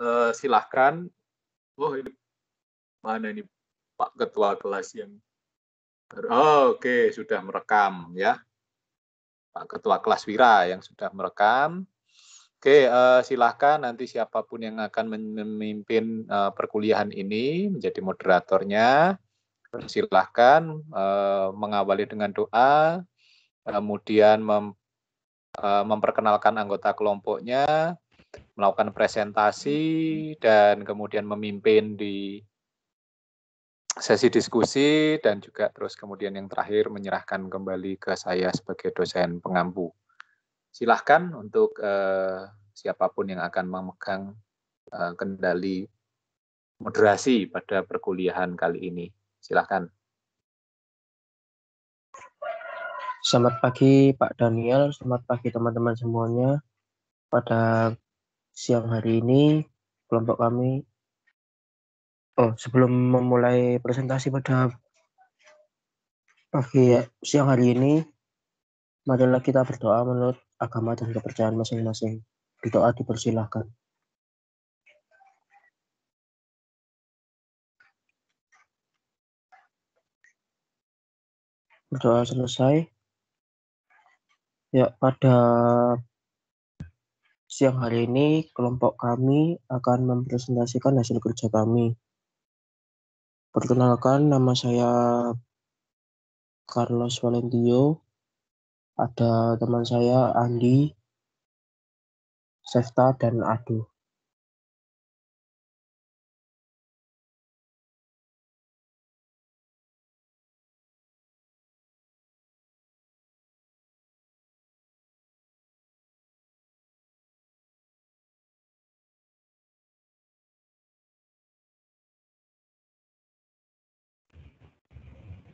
uh, silahkan. Oh ini mana ini Pak Ketua kelas yang oh, oke okay, sudah merekam ya. Pak Ketua kelas Wira yang sudah merekam. Oke, uh, silahkan nanti siapa pun yang akan memimpin uh, perkuliahan ini menjadi moderatornya. Silahkan uh, mengawali dengan doa, kemudian mem, uh, memperkenalkan anggota kelompoknya, melakukan presentasi, dan kemudian memimpin di sesi diskusi, dan juga terus kemudian yang terakhir menyerahkan kembali ke saya sebagai dosen pengampu silahkan untuk uh, siapa pun yang akan memegang uh, kendali moderasi pada perkuliahan kali ini. Silahkan. Selamat pagi Pak Daniel, selamat pagi teman-teman semuanya. Pada siang hari ini kelompok kami Oh, sebelum memulai presentasi pada pagi siang hari ini, marilah kita berdoa menurut agama dan kepercayaan masing-masing. Berdoa dipersilahkan. Berdoa selesai. Ya, pada siang hari ini kelompok kami akan mempresentasikan hasil kerja kami. Perkenalkan, nama saya Carlos Valentio, ada teman saya Andi, Sefta, dan Adu.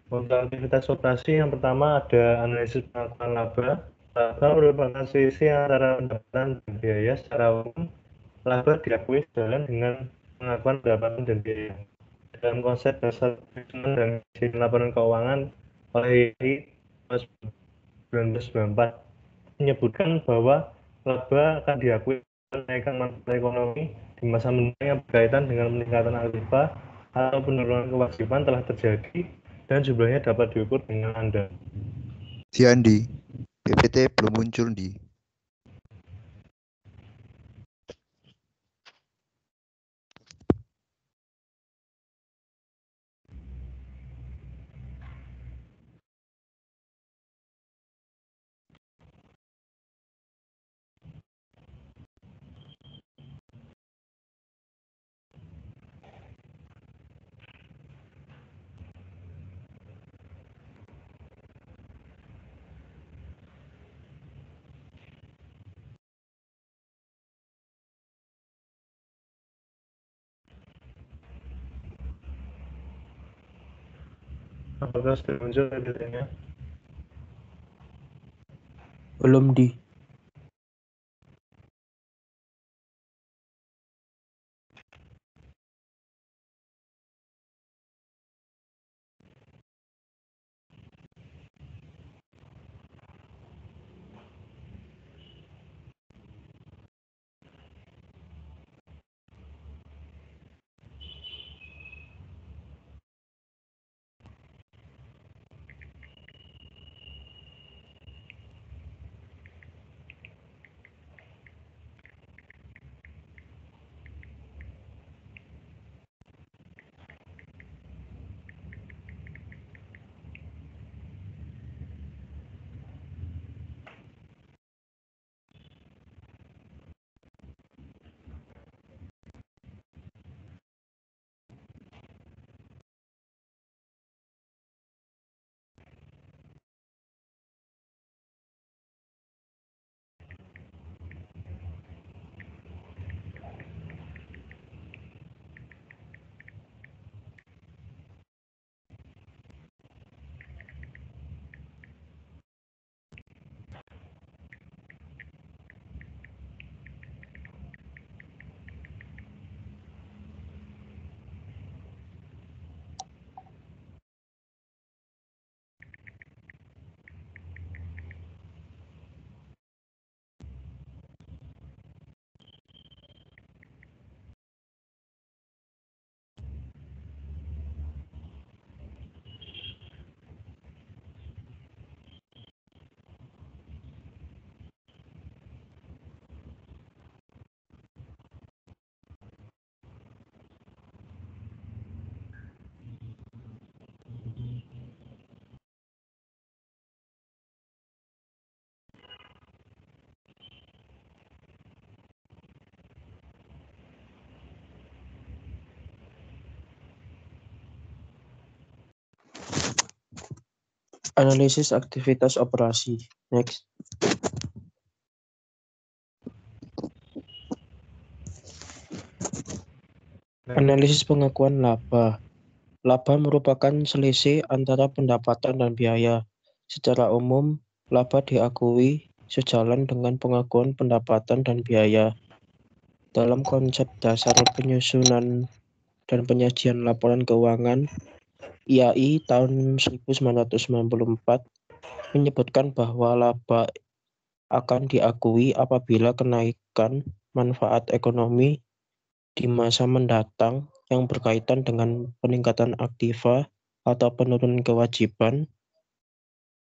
Untuk aktivitas operasi yang pertama ada analisis pengakuan laba. Laba merupakan selisih antara pendapatan dan biaya secara umum. Laba diakui sejalan dengan pengakuan pendapatan dan biaya. Dalam konsep dasar perhitungan dan isi laporan keuangan oleh I 1994 menyebutkan bahwa laba akan diakui kenaikan manfaat ekonomi di masa mendatang yang berkaitan dengan peningkatan alfa atau penurunan kewajiban telah terjadi dan jumlahnya dapat diukur dengan Anda. Siandi, PPT belum muncul di Sudah muncul PPT-nya? Belum di. Analisis aktivitas operasi. Next. Analisis pengakuan laba. Laba merupakan selisih antara pendapatan dan biaya. Secara umum, laba diakui sejalan dengan pengakuan pendapatan dan biaya. Dalam konsep dasar penyusunan dan penyajian laporan keuangan, IAI tahun 1994 menyebutkan bahwa laba akan diakui apabila kenaikan manfaat ekonomi di masa mendatang yang berkaitan dengan peningkatan aktiva atau penurunan kewajiban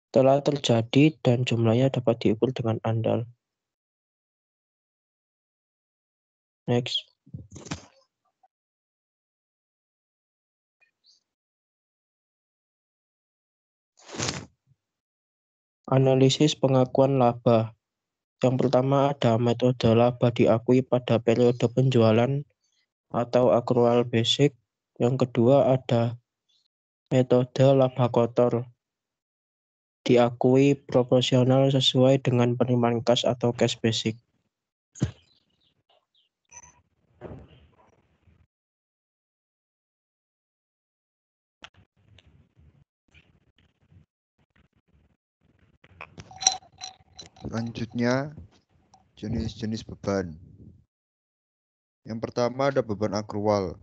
telah terjadi dan jumlahnya dapat diukur dengan andal. Next. Analisis pengakuan laba. Yang pertama ada metode laba diakui pada periode penjualan atau accrual basic. Yang kedua ada metode laba kotor. Diakui proporsional sesuai dengan penerimaan kas atau cash basic. Selanjutnya, jenis-jenis beban. Yang pertama ada beban akrual.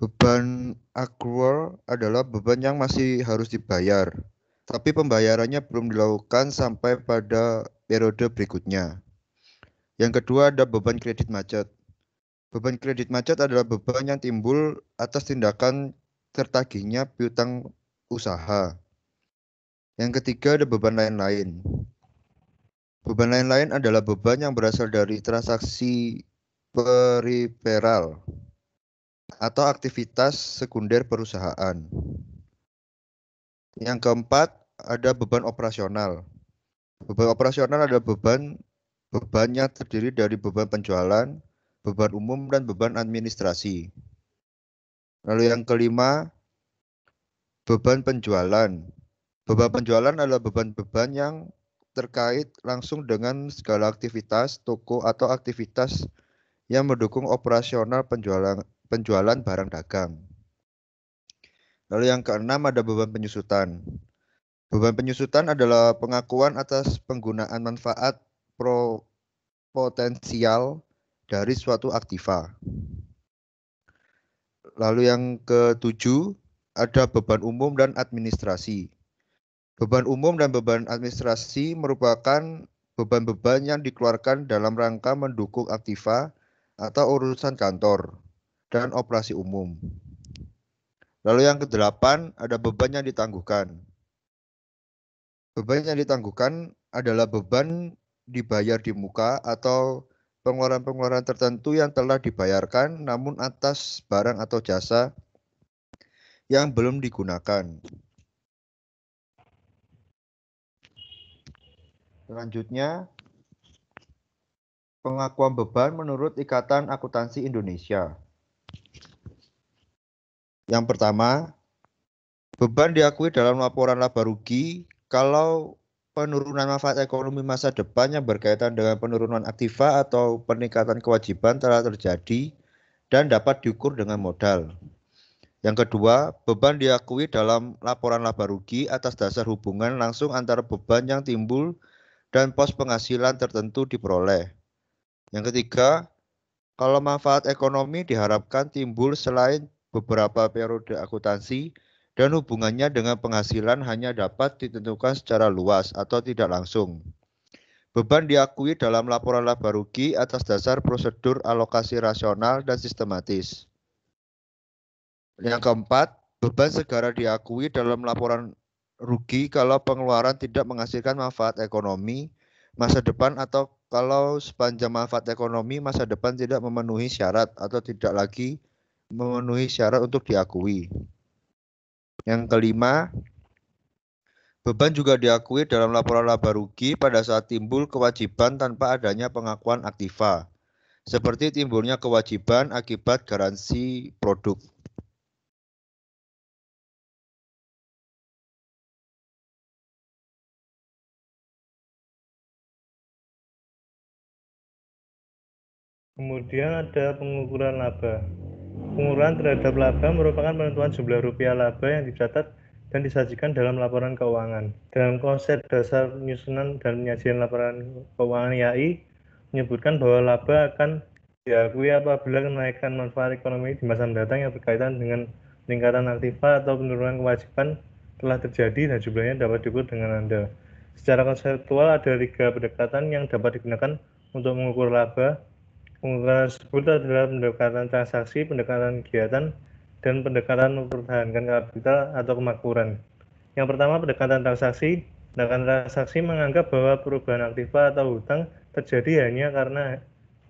Beban akrual adalah beban yang masih harus dibayar, tapi pembayarannya belum dilakukan sampai pada periode berikutnya. Yang kedua ada beban kredit macet. Beban kredit macet adalah beban yang timbul atas tindakan tertagihnya piutang usaha. Yang ketiga ada beban lain-lain. Beban lain-lain adalah beban yang berasal dari transaksi periferal atau aktivitas sekunder perusahaan. Yang keempat, ada beban operasional. Beban operasional adalah beban beban yang terdiri dari beban penjualan, beban umum, dan beban administrasi. Lalu yang kelima, beban penjualan. Beban penjualan adalah beban-beban yang terkait langsung dengan segala aktivitas toko atau aktivitas yang mendukung operasional penjualan penjualan barang dagang. Lalu yang keenam ada beban penyusutan. Beban penyusutan adalah pengakuan atas penggunaan manfaat pro potensial dari suatu aktiva. Lalu yang ketujuh ada beban umum dan administrasi. Beban umum dan beban administrasi merupakan beban-beban yang dikeluarkan dalam rangka mendukung aktiva atau urusan kantor dan operasi umum. Lalu yang kedelapan ada beban yang ditangguhkan. Beban yang ditangguhkan adalah beban dibayar di muka atau pengeluaran-pengeluaran tertentu yang telah dibayarkan namun atas barang atau jasa yang belum digunakan. Selanjutnya, pengakuan beban menurut Ikatan Akuntansi Indonesia. Yang pertama, beban diakui dalam laporan laba rugi kalau penurunan manfaat ekonomi masa depan yang berkaitan dengan penurunan aktiva atau peningkatan kewajiban telah terjadi dan dapat diukur dengan modal. Yang kedua, beban diakui dalam laporan laba rugi atas dasar hubungan langsung antara beban yang timbul dan pos penghasilan tertentu diperoleh. Yang ketiga, kalau manfaat ekonomi diharapkan timbul selain beberapa periode akuntansi dan hubungannya dengan penghasilan hanya dapat ditentukan secara luas atau tidak langsung. Beban diakui dalam laporan laba rugi atas dasar prosedur alokasi rasional dan sistematis. Yang keempat, beban segera diakui dalam laporan rugi kalau pengeluaran tidak menghasilkan manfaat ekonomi masa depan atau kalau sepanjang manfaat ekonomi masa depan tidak memenuhi syarat atau tidak lagi memenuhi syarat untuk diakui. Yang kelima, beban juga diakui dalam laporan laba rugi pada saat timbul kewajiban tanpa adanya pengakuan aktiva, seperti timbulnya kewajiban akibat garansi produk. Kemudian ada pengukuran laba. Pengukuran terhadap laba merupakan penentuan jumlah rupiah laba yang dicatat dan disajikan dalam laporan keuangan. Dalam konsep dasar penyusunan dan penyajian laporan keuangan IAI menyebutkan bahwa laba akan diakui apabila kenaikan manfaat ekonomi di masa mendatang yang berkaitan dengan peningkatan aktiva atau penurunan kewajiban telah terjadi dan jumlahnya dapat diukur dengan andal. Secara konseptual ada tiga pendekatan yang dapat digunakan untuk mengukur laba. Pengukuran tersebut adalah pendekatan transaksi, pendekatan kegiatan, dan pendekatan mempertahankan kapital atau kemakmuran. Yang pertama pendekatan transaksi. Pendekatan transaksi menganggap bahwa perubahan aktiva atau hutang terjadi hanya karena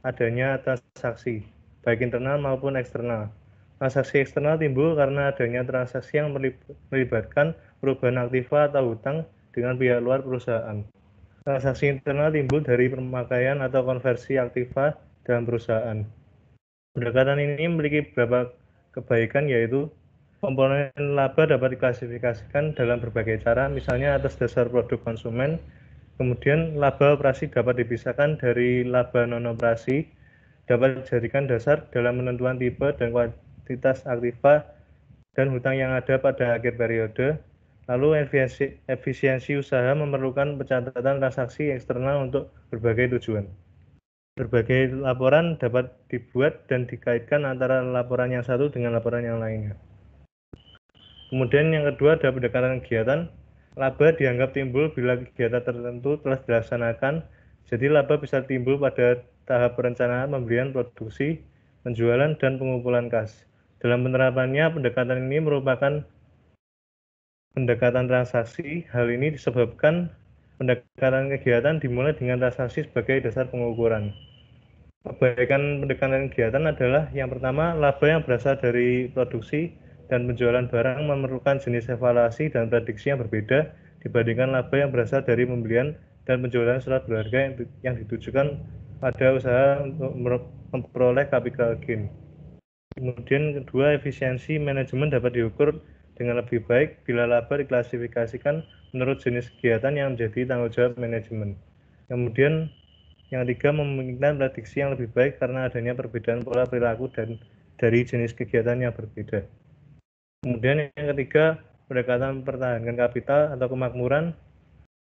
adanya transaksi, baik internal maupun eksternal. Transaksi eksternal timbul karena adanya transaksi yang melibatkan perubahan aktiva atau hutang dengan pihak luar perusahaan. Transaksi internal timbul dari pemakaian atau konversi aktiva dalam perusahaan. Pendekatan ini memiliki beberapa kebaikan yaitu komponen laba dapat diklasifikasikan dalam berbagai cara, misalnya atas dasar produk konsumen, kemudian laba operasi dapat dipisahkan dari laba non-operasi, dapat dijadikan dasar dalam menentuan tipe dan kuantitas aktiva dan hutang yang ada pada akhir periode, Lalu efisiensi, efisiensi usaha memerlukan pencatatan transaksi eksternal untuk berbagai tujuan. Berbagai laporan dapat dibuat dan dikaitkan antara laporan yang satu dengan laporan yang lainnya. Kemudian yang kedua ada pendekatan kegiatan. Laba dianggap timbul bila kegiatan tertentu telah dilaksanakan, jadi laba bisa timbul pada tahap perencanaan pembelian produksi, penjualan, dan pengumpulan kas. Dalam penerapannya, pendekatan ini merupakan pendekatan transaksi. Hal ini disebabkan pendekatan kegiatan dimulai dengan transaksi sebagai dasar pengukuran. Kebaikan pendekatan kegiatan adalah yang pertama, laba yang berasal dari produksi dan penjualan barang memerlukan jenis evaluasi dan prediksi yang berbeda dibandingkan laba yang berasal dari pembelian dan penjualan surat berharga yang ditujukan pada usaha untuk memperoleh capital gain. Kemudian kedua, efisiensi manajemen dapat diukur dengan lebih baik bila laba diklasifikasikan menurut jenis kegiatan yang menjadi tanggung jawab manajemen. Kemudian yang ketiga memungkinkan prediksi yang lebih baik karena adanya perbedaan pola perilaku dan dari jenis kegiatan yang berbeda. Kemudian yang ketiga, pendekatan mempertahankan kapital atau kemakmuran.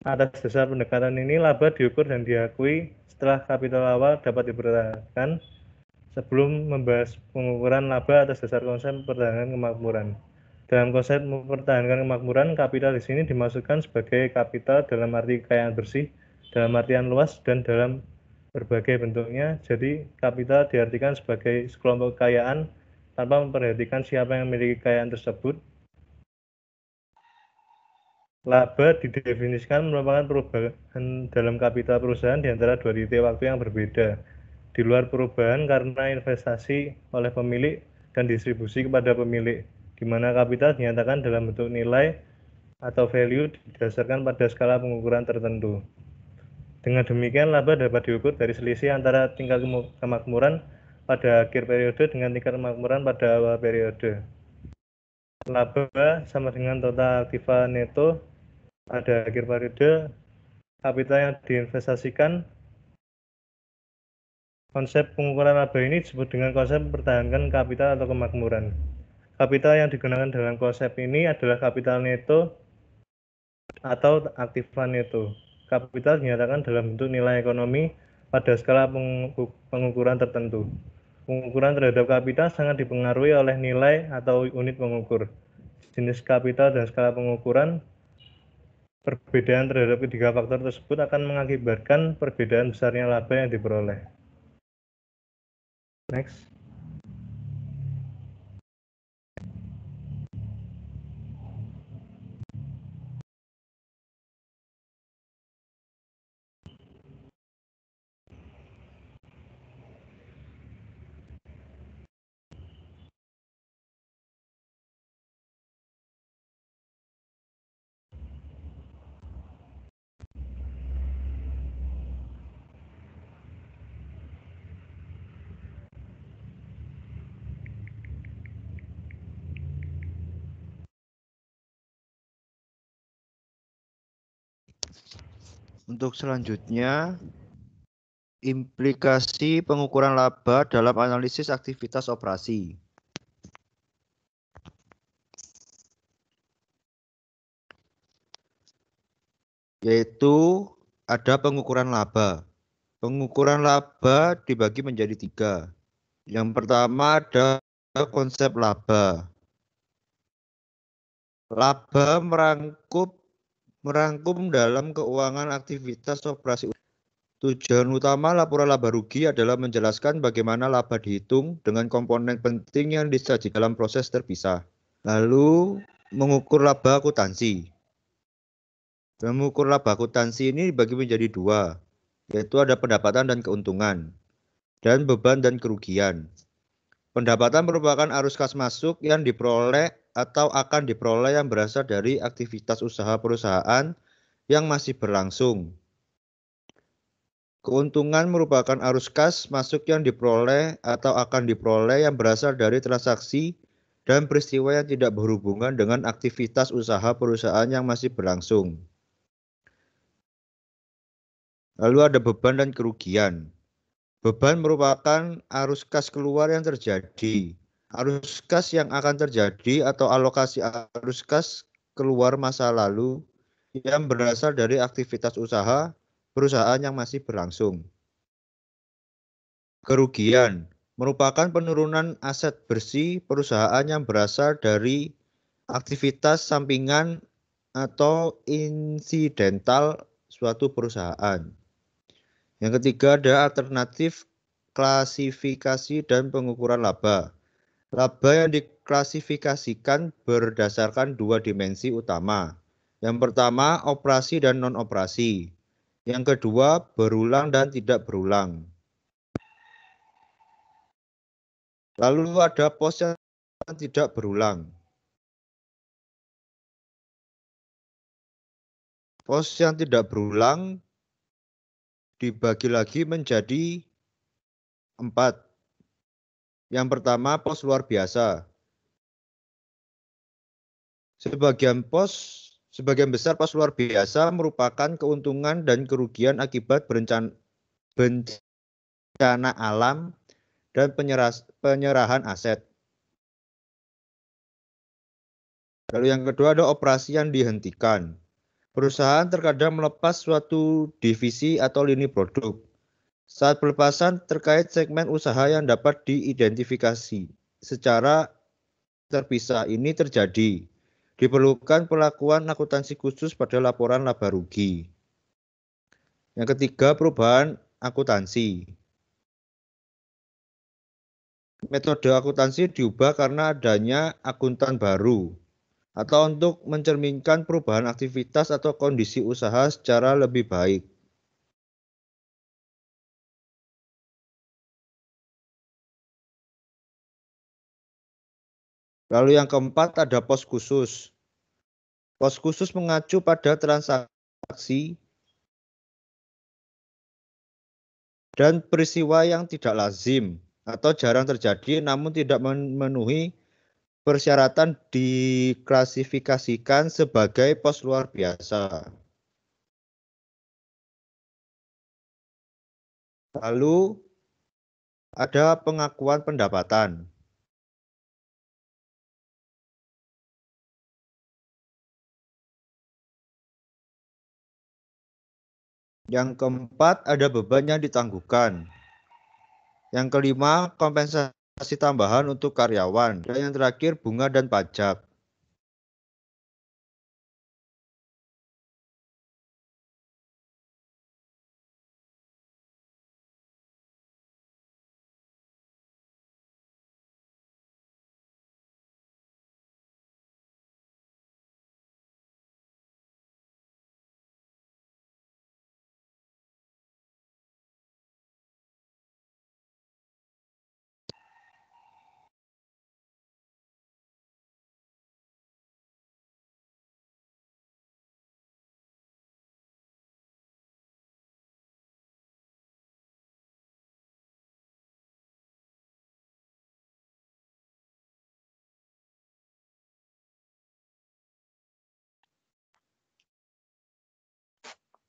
Atas dasar pendekatan ini, laba diukur dan diakui setelah kapital awal dapat dipertahankan sebelum membahas pengukuran laba atas dasar konsep pertahanan kemakmuran. Dalam konsep mempertahankan kemakmuran, kapital di sini dimaksudkan sebagai kapital dalam arti kekayaan bersih, dalam artian luas, dan dalam berbagai bentuknya. Jadi, kapital diartikan sebagai sekelompok kekayaan tanpa memperhatikan siapa yang memiliki kekayaan tersebut. Laba didefinisikan merupakan perubahan dalam kapital perusahaan di antara dua titik waktu yang berbeda. Di luar perubahan karena investasi oleh pemilik dan distribusi kepada pemilik di mana kapital dinyatakan dalam bentuk nilai atau value didasarkan pada skala pengukuran tertentu. Dengan demikian, laba dapat diukur dari selisih antara tingkat kemakmuran pada akhir periode dengan tingkat kemakmuran pada awal periode. Laba sama dengan total aktiva neto pada akhir periode, kapital yang diinvestasikan. Konsep pengukuran laba ini disebut dengan konsep mempertahankan kapital atau kemakmuran. Kapital yang digunakan dalam konsep ini adalah kapital neto atau aktiva neto. Kapital dinyatakan dalam bentuk nilai ekonomi pada skala pengukuran tertentu. Pengukuran terhadap kapital sangat dipengaruhi oleh nilai atau unit pengukur. Jenis kapital dan skala pengukuran perbedaan terhadap ketiga faktor tersebut akan mengakibatkan perbedaan besarnya laba yang diperoleh. Next. Untuk selanjutnya Implikasi pengukuran laba dalam analisis aktivitas operasi. Yaitu ada pengukuran laba. Pengukuran laba dibagi menjadi tiga. Yang pertama ada konsep laba. Laba merangkup merangkum dalam keuangan aktivitas operasi. Tujuan utama laporan laba rugi adalah menjelaskan bagaimana laba dihitung dengan komponen penting yang disaji dalam proses terpisah. Lalu mengukur laba akuntansi. Mengukur laba akuntansi ini dibagi menjadi dua, yaitu ada pendapatan dan keuntungan, dan beban dan kerugian. Pendapatan merupakan arus kas masuk yang diperoleh atau akan diperoleh yang berasal dari aktivitas usaha perusahaan yang masih berlangsung. Keuntungan merupakan arus kas masuk yang diperoleh atau akan diperoleh yang berasal dari transaksi dan peristiwa yang tidak berhubungan dengan aktivitas usaha perusahaan yang masih berlangsung. Lalu ada beban dan kerugian. Beban merupakan arus kas keluar yang terjadi. Arus kas yang akan terjadi atau alokasi arus kas keluar masa lalu yang berasal dari aktivitas usaha perusahaan yang masih berlangsung. Kerugian merupakan penurunan aset bersih perusahaan yang berasal dari aktivitas sampingan atau insidental suatu perusahaan. Yang ketiga ada alternatif klasifikasi dan pengukuran laba. Laba yang diklasifikasikan berdasarkan dua dimensi utama. Yang pertama, operasi dan non-operasi. Yang kedua, berulang dan tidak berulang. Lalu ada pos yang tidak berulang. Pos yang tidak berulang dibagi lagi menjadi empat. Yang pertama pos luar biasa. Sebagian pos, sebagian besar pos luar biasa merupakan keuntungan dan kerugian akibat berencana, bencana alam dan penyerah, penyerahan aset. Lalu yang kedua ada operasi yang dihentikan. Perusahaan terkadang melepas suatu divisi atau lini produk. Saat pelepasan terkait segmen usaha yang dapat diidentifikasi secara terpisah ini terjadi. Diperlukan pelakuan akuntansi khusus pada laporan laba rugi. Yang ketiga, perubahan akuntansi. Metode akuntansi diubah karena adanya akuntan baru atau untuk mencerminkan perubahan aktivitas atau kondisi usaha secara lebih baik. Lalu yang keempat ada pos khusus. Pos khusus mengacu pada transaksi dan peristiwa yang tidak lazim atau jarang terjadi namun tidak memenuhi persyaratan diklasifikasikan sebagai pos luar biasa. Lalu ada pengakuan pendapatan. Yang keempat ada beban yang ditangguhkan. Yang kelima kompensasi tambahan untuk karyawan. Dan yang terakhir bunga dan pajak.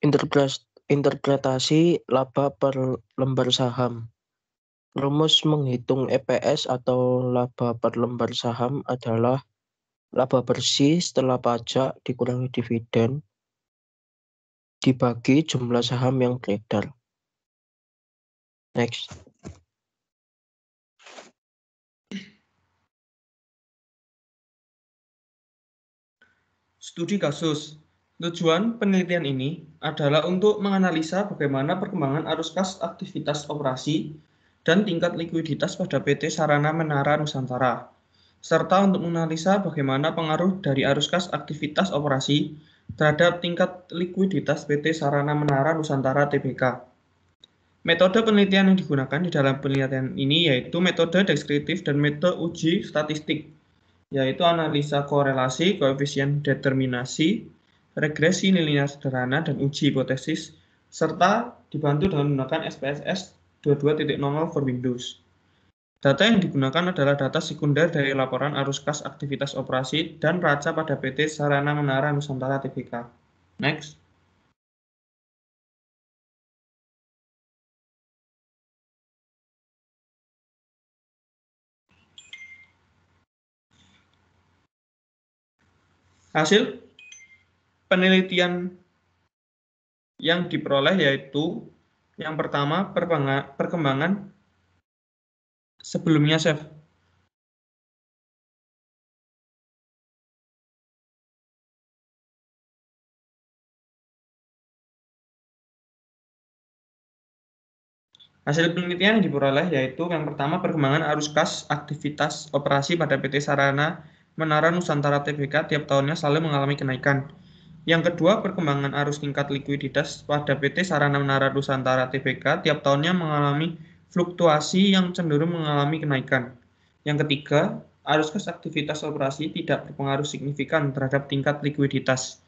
Interpretasi, laba per lembar saham. Rumus menghitung EPS atau laba per lembar saham adalah laba bersih setelah pajak dikurangi dividen dibagi jumlah saham yang beredar. Next. Studi kasus. Tujuan penelitian ini adalah untuk menganalisa bagaimana perkembangan arus kas aktivitas operasi dan tingkat likuiditas pada PT Sarana Menara Nusantara, serta untuk menganalisa bagaimana pengaruh dari arus kas aktivitas operasi terhadap tingkat likuiditas PT Sarana Menara Nusantara Tbk. Metode penelitian yang digunakan di dalam penelitian ini yaitu metode deskriptif dan metode uji statistik, yaitu analisa korelasi, koefisien determinasi, regresi nilainya sederhana, dan uji hipotesis, serta dibantu dengan menggunakan SPSS 22.00 for Windows. Data yang digunakan adalah data sekunder dari laporan arus kas aktivitas operasi dan raca pada PT Sarana Menara Nusantara Tbk. Next. Hasil penelitian yang diperoleh yaitu yang pertama perkembangan sebelumnya Chef. Hasil penelitian yang diperoleh yaitu yang pertama perkembangan arus kas aktivitas operasi pada PT Sarana Menara Nusantara Tbk tiap tahunnya selalu mengalami kenaikan. Yang kedua, perkembangan arus tingkat likuiditas pada PT Sarana Menara Nusantara Tbk tiap tahunnya mengalami fluktuasi yang cenderung mengalami kenaikan. Yang ketiga, arus kas aktivitas operasi tidak berpengaruh signifikan terhadap tingkat likuiditas.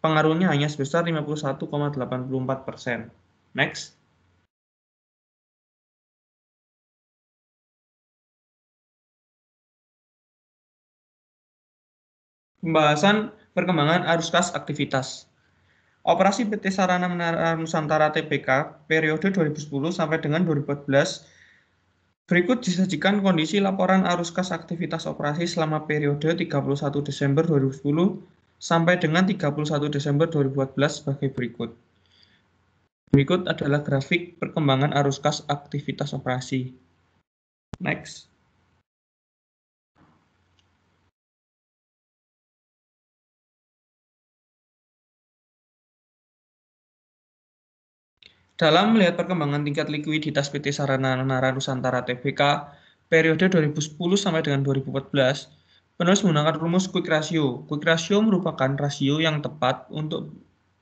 Pengaruhnya hanya sebesar 51,84 persen. Next. Pembahasan perkembangan arus kas aktivitas. Operasi PT Sarana Menara Nusantara Tbk periode 2010 sampai dengan 2014 Berikut disajikan kondisi laporan arus kas aktivitas operasi selama periode 31 Desember 2010 sampai dengan 31 Desember 2014 sebagai berikut. Berikut adalah grafik perkembangan arus kas aktivitas operasi. Next. Dalam melihat perkembangan tingkat likuiditas PT Sarana Menara Nusantara Tbk periode 2010 sampai dengan 2014, penulis menggunakan rumus quick ratio. Quick ratio merupakan rasio yang tepat untuk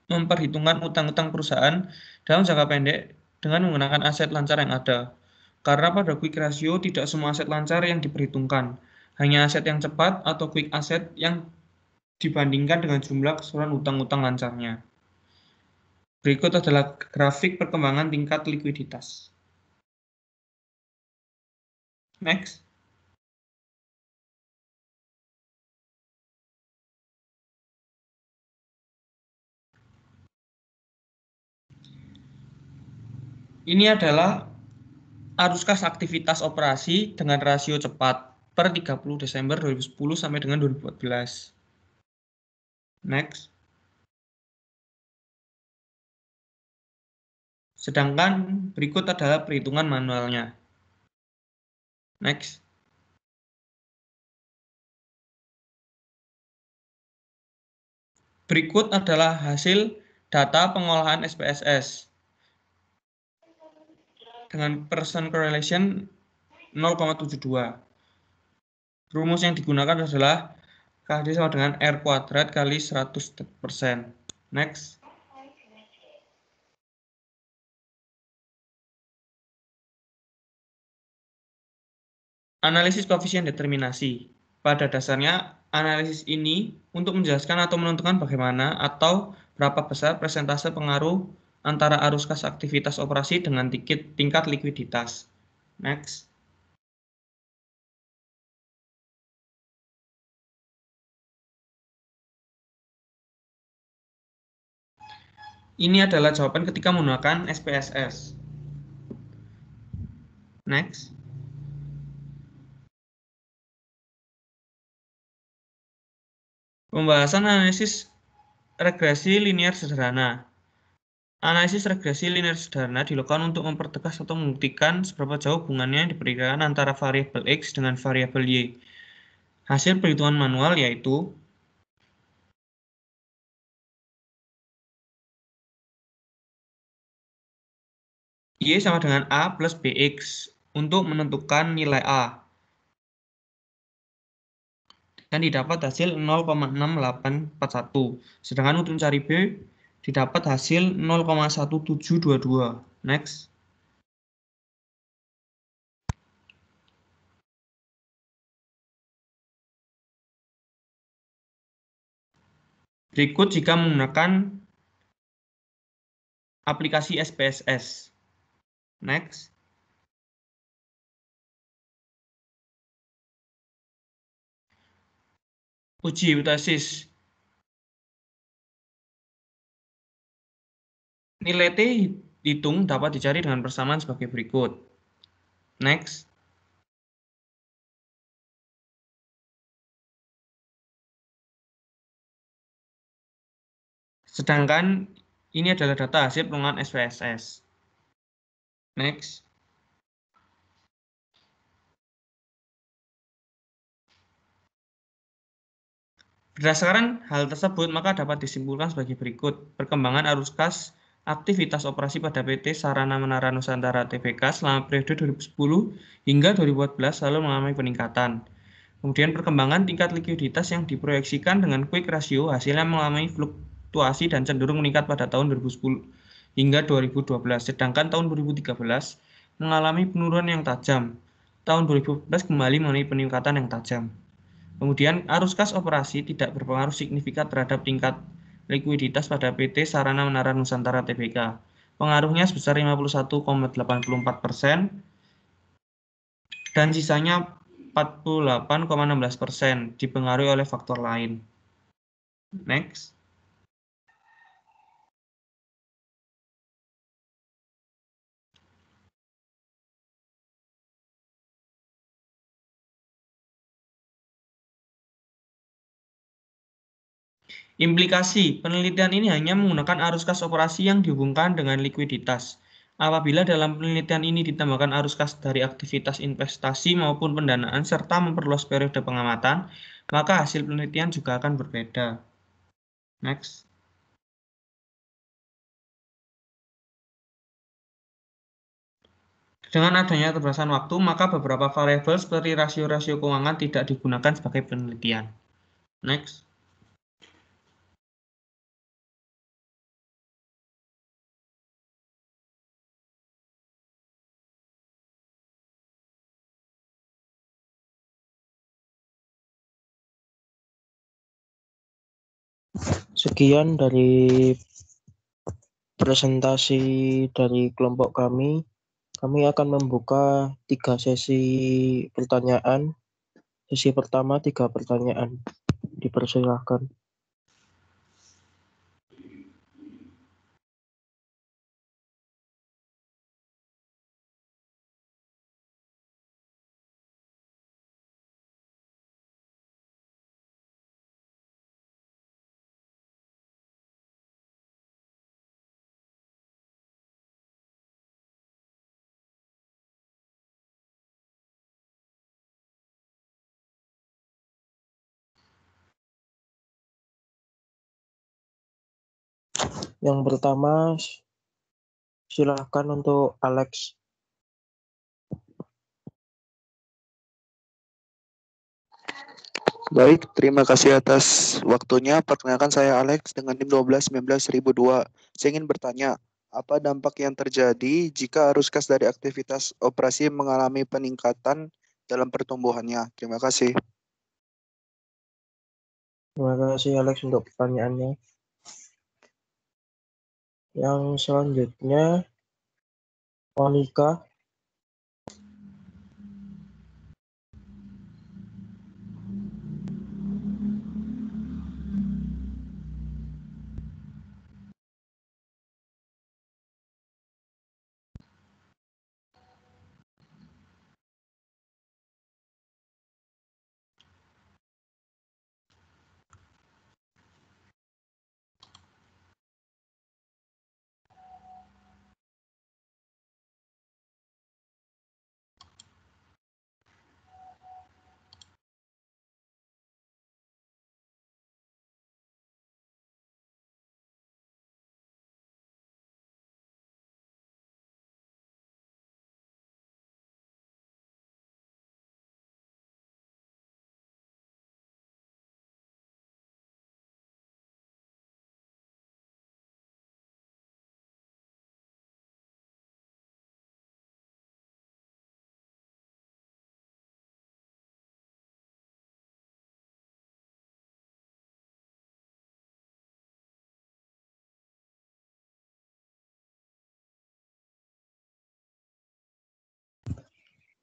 memperhitungkan utang-utang perusahaan dalam jangka pendek dengan menggunakan aset lancar yang ada. Karena pada quick ratio tidak semua aset lancar yang diperhitungkan, hanya aset yang cepat atau quick asset yang dibandingkan dengan jumlah keseluruhan utang-utang lancarnya. Berikut adalah grafik perkembangan tingkat likuiditas. Next. Ini adalah arus kas aktivitas operasi dengan rasio cepat per 30 Desember 2010 sampai dengan 2014. Next. Sedangkan berikut adalah perhitungan manualnya. Next. Berikut adalah hasil data pengolahan SPSS. Dengan percent correlation 0,72. Rumus yang digunakan adalah KD sama dengan R kuadrat kali 100%. Next. Analisis koefisien determinasi. Pada dasarnya, analisis ini untuk menjelaskan atau menentukan bagaimana atau berapa besar presentase pengaruh antara arus kas aktivitas operasi dengan tingkat likuiditas. Next. Ini adalah jawaban ketika menggunakan SPSS. Next. Pembahasan analisis regresi linear sederhana. Analisis regresi linear sederhana dilakukan untuk mempertegas atau membuktikan seberapa jauh hubungannya yang diperkirakan antara variabel X dengan variabel Y. Hasil perhitungan manual yaitu Y sama dengan A plus BX untuk menentukan nilai A. Dan didapat hasil 0,6841. Sedangkan untuk mencari B, didapat hasil 0,1722. Next. Berikut jika menggunakan aplikasi SPSS. Next. Uji hipotesis. Nilai T hitung dapat dicari dengan persamaan sebagai berikut. Next. Sedangkan ini adalah data hasil penggunaan SPSS. Next. Berdasarkan hal tersebut, maka dapat disimpulkan sebagai berikut. Perkembangan arus kas aktivitas operasi pada PT Sarana Menara Nusantara TBK selama periode 2010 hingga 2014 selalu mengalami peningkatan. Kemudian perkembangan tingkat likuiditas yang diproyeksikan dengan quick ratio hasilnya mengalami fluktuasi dan cenderung meningkat pada tahun 2010 hingga 2012, sedangkan tahun 2013 mengalami penurunan yang tajam. Tahun 2014 kembali mengalami peningkatan yang tajam. Kemudian arus kas operasi tidak berpengaruh signifikan terhadap tingkat likuiditas pada PT Sarana Menara Nusantara Tbk. Pengaruhnya sebesar 51,84 persen dan sisanya 48,16 persen dipengaruhi oleh faktor lain. Next. Implikasi penelitian ini hanya menggunakan arus kas operasi yang dihubungkan dengan likuiditas. Apabila dalam penelitian ini ditambahkan arus kas dari aktivitas investasi maupun pendanaan serta memperluas periode pengamatan, maka hasil penelitian juga akan berbeda. Next. Dengan adanya terbatasan waktu, maka beberapa variabel seperti rasio-rasio keuangan tidak digunakan sebagai penelitian. Next. Sekian dari presentasi dari kelompok kami. Kami akan membuka tiga sesi pertanyaan. Sesi pertama tiga pertanyaan. Dipersilahkan. Yang pertama, silahkan untuk Alex. Baik, terima kasih atas waktunya. Perkenalkan saya Alex dengan NIM 12 Saya ingin bertanya, apa dampak yang terjadi jika arus kas dari aktivitas operasi mengalami peningkatan dalam pertumbuhannya? Terima kasih. Terima kasih Alex untuk pertanyaannya. Yang selanjutnya Monica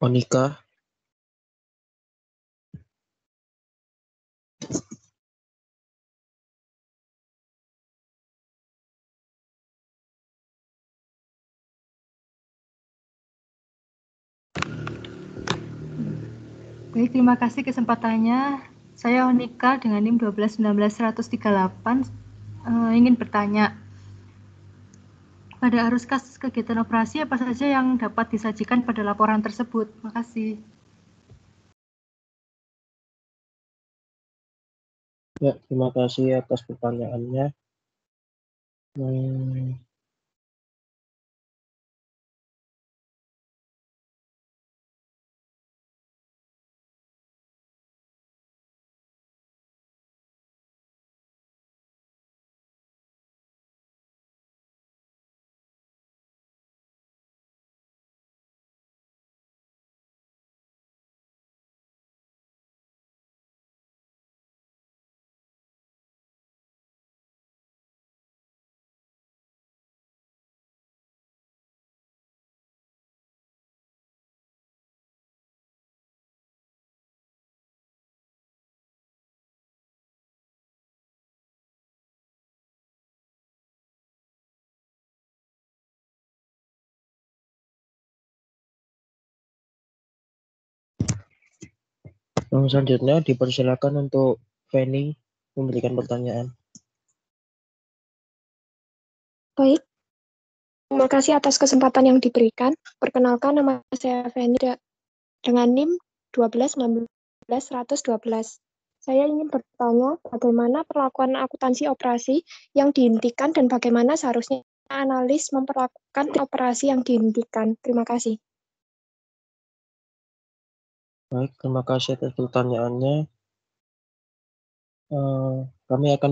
Monika, Baik, terima kasih kesempatannya. Saya Onika dengan NIM 1219138 eh, ingin bertanya. Pada arus kas kegiatan operasi apa saja yang dapat disajikan pada laporan tersebut? Terima kasih. ya terima kasih atas pertanyaannya. Hmm, selanjutnya dipersilakan untuk Feni memberikan pertanyaan. Baik, terima kasih atas kesempatan yang diberikan. Perkenalkan nama saya Feni dengan NIM 1219112. Saya ingin bertanya bagaimana perlakuan akuntansi operasi yang dihentikan dan bagaimana seharusnya analis memperlakukan operasi yang dihentikan. Terima kasih. Baik, terima kasih atas pertanyaannya. Eh, kami akan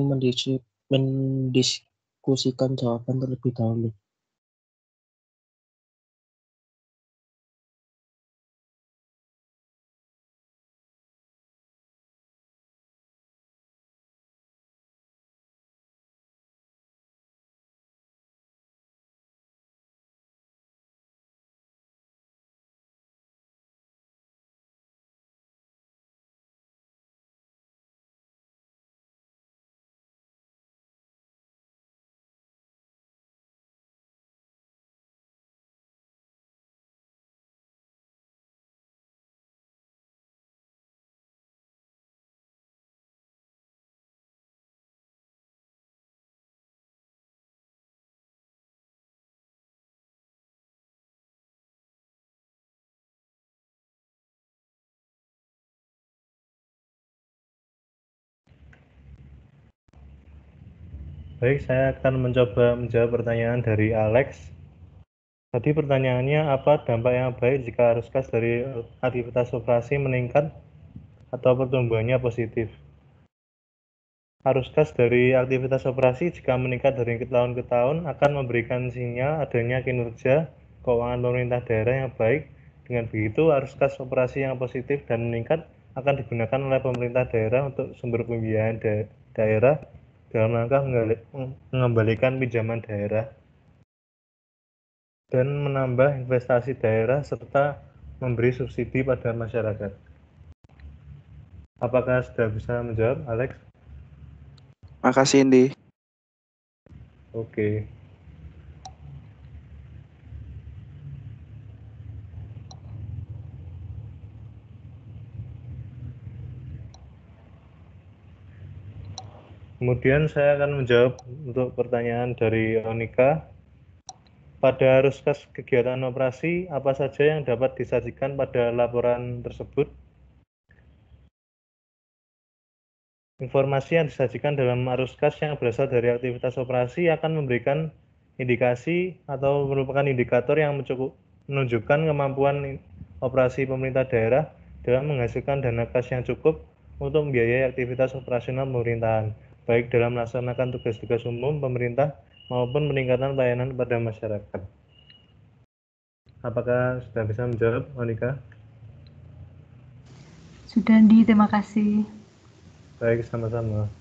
mendiskusikan jawaban terlebih dahulu. Baik, saya akan mencoba menjawab pertanyaan dari Alex. Tadi pertanyaannya apa dampak yang baik jika arus kas dari aktivitas operasi meningkat atau pertumbuhannya positif? Arus kas dari aktivitas operasi jika meningkat dari tahun ke tahun akan memberikan sinyal adanya kinerja keuangan pemerintah daerah yang baik. Dengan begitu, arus kas operasi yang positif dan meningkat akan digunakan oleh pemerintah daerah untuk sumber pembiayaan da- daerah dalam rangka menggali- mengembalikan pinjaman daerah dan menambah investasi daerah serta memberi subsidi pada masyarakat. Apakah sudah bisa menjawab, Alex? Makasih Indi. Oke. Kemudian saya akan menjawab untuk pertanyaan dari Onika. Pada arus kas kegiatan operasi, apa saja yang dapat disajikan pada laporan tersebut? Informasi yang disajikan dalam arus kas yang berasal dari aktivitas operasi akan memberikan indikasi atau merupakan indikator yang mencukup- menunjukkan kemampuan operasi pemerintah daerah dalam menghasilkan dana kas yang cukup untuk membiayai aktivitas operasional pemerintahan, baik dalam melaksanakan tugas-tugas umum pemerintah maupun peningkatan pelayanan kepada masyarakat. Apakah sudah bisa menjawab, Monika? Sudah, Andi. Terima kasih. Baik, sama-sama.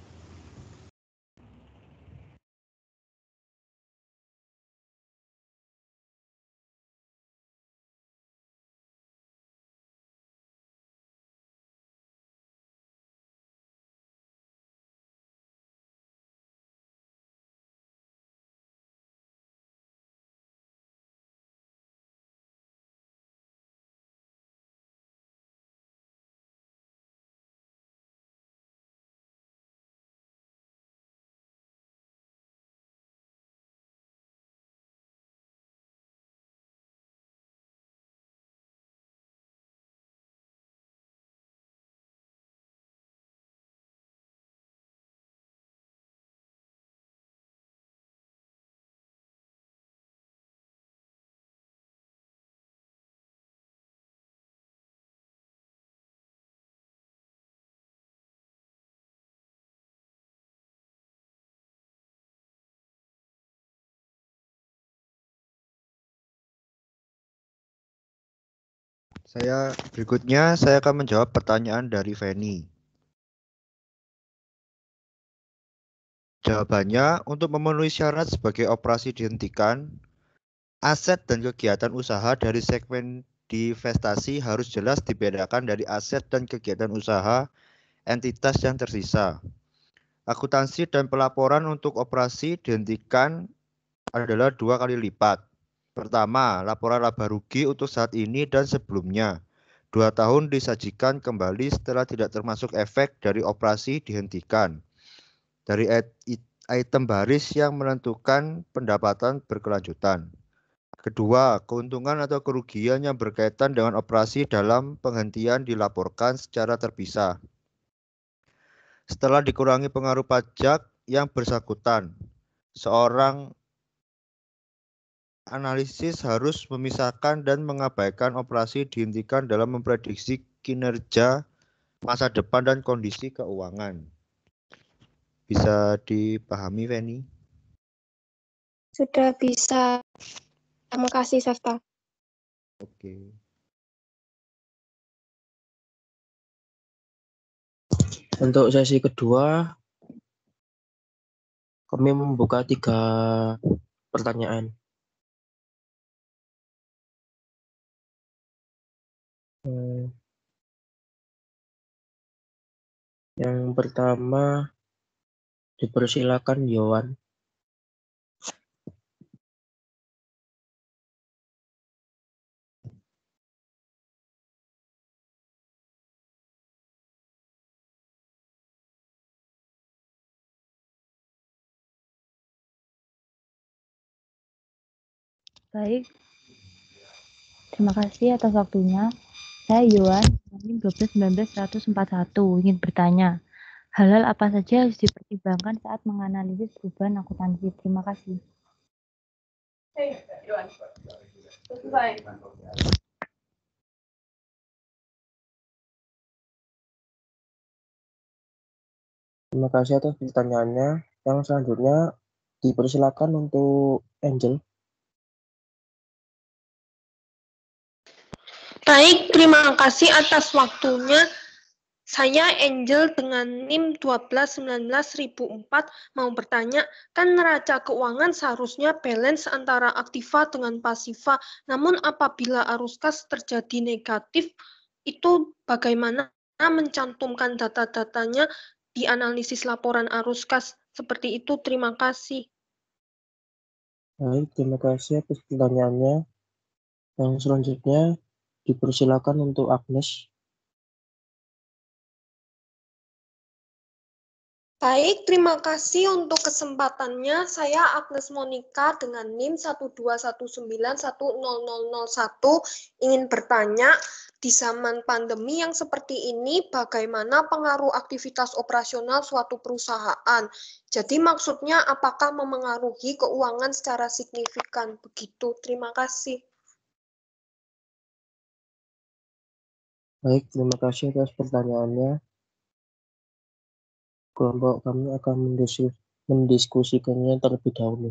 Saya berikutnya saya akan menjawab pertanyaan dari Feni. Jawabannya, untuk memenuhi syarat sebagai operasi dihentikan, aset dan kegiatan usaha dari segmen divestasi harus jelas dibedakan dari aset dan kegiatan usaha entitas yang tersisa. Akuntansi dan pelaporan untuk operasi dihentikan adalah dua kali lipat. Pertama, laporan laba rugi untuk saat ini dan sebelumnya. Dua tahun disajikan kembali setelah tidak termasuk efek dari operasi dihentikan dari item baris yang menentukan pendapatan berkelanjutan. Kedua, keuntungan atau kerugian yang berkaitan dengan operasi dalam penghentian dilaporkan secara terpisah. Setelah dikurangi pengaruh pajak yang bersangkutan, seorang analisis harus memisahkan dan mengabaikan operasi dihentikan dalam memprediksi kinerja masa depan dan kondisi keuangan. Bisa dipahami, Feni? Sudah bisa. Terima kasih, Sefta. Oke. Untuk sesi kedua, kami membuka tiga pertanyaan. Hmm. Yang pertama, Dipersilakan Yowan. Baik, terima kasih atas waktunya. Saya Yohan, 12 19 141, ingin bertanya. Hal-hal apa saja harus dipertimbangkan saat menganalisis perubahan akuntansi? Terima kasih. Terima kasih atas pertanyaannya. Yang selanjutnya dipersilakan untuk Angel. Baik, terima kasih atas waktunya. Saya Angel dengan NIM 1219004 mau bertanya, kan neraca keuangan seharusnya balance antara aktiva dengan pasiva, namun apabila arus kas terjadi negatif, itu bagaimana mencantumkan data-datanya di analisis laporan arus kas seperti itu? Terima kasih. Baik, terima kasih atas pertanyaannya. Yang selanjutnya dipersilakan untuk Agnes. Baik, terima kasih untuk kesempatannya. Saya Agnes Monica dengan NIM 121910001 ingin bertanya, di zaman pandemi yang seperti ini, bagaimana pengaruh aktivitas operasional suatu perusahaan? Jadi maksudnya apakah memengaruhi keuangan secara signifikan? Begitu, terima kasih. Baik, terima kasih atas pertanyaannya kelompok kami akan mendiskusikannya terlebih dahulu.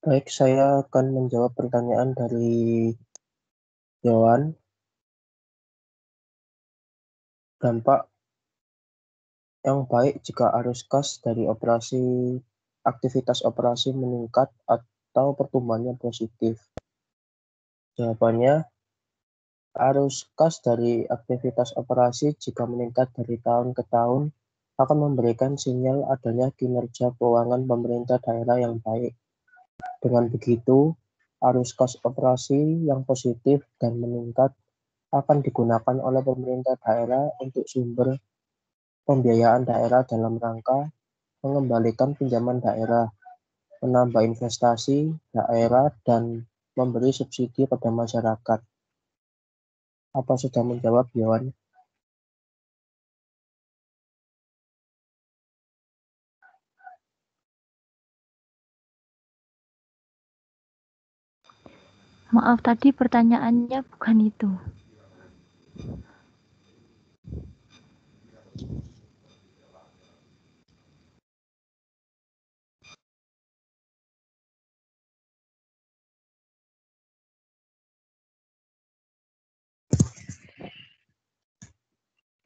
Baik, saya akan menjawab pertanyaan dari Yohan. Dampak yang baik jika arus kas dari operasi aktivitas operasi meningkat atau pertumbuhannya positif. Jawabannya, arus kas dari aktivitas operasi jika meningkat dari tahun ke tahun akan memberikan sinyal adanya kinerja keuangan pemerintah daerah yang baik. Dengan begitu, arus kas operasi yang positif dan meningkat akan digunakan oleh pemerintah daerah untuk sumber pembiayaan daerah dalam rangka mengembalikan pinjaman daerah, menambah investasi daerah, dan memberi subsidi pada masyarakat. Apa sudah menjawab, Yohan? Maaf tadi pertanyaannya bukan itu.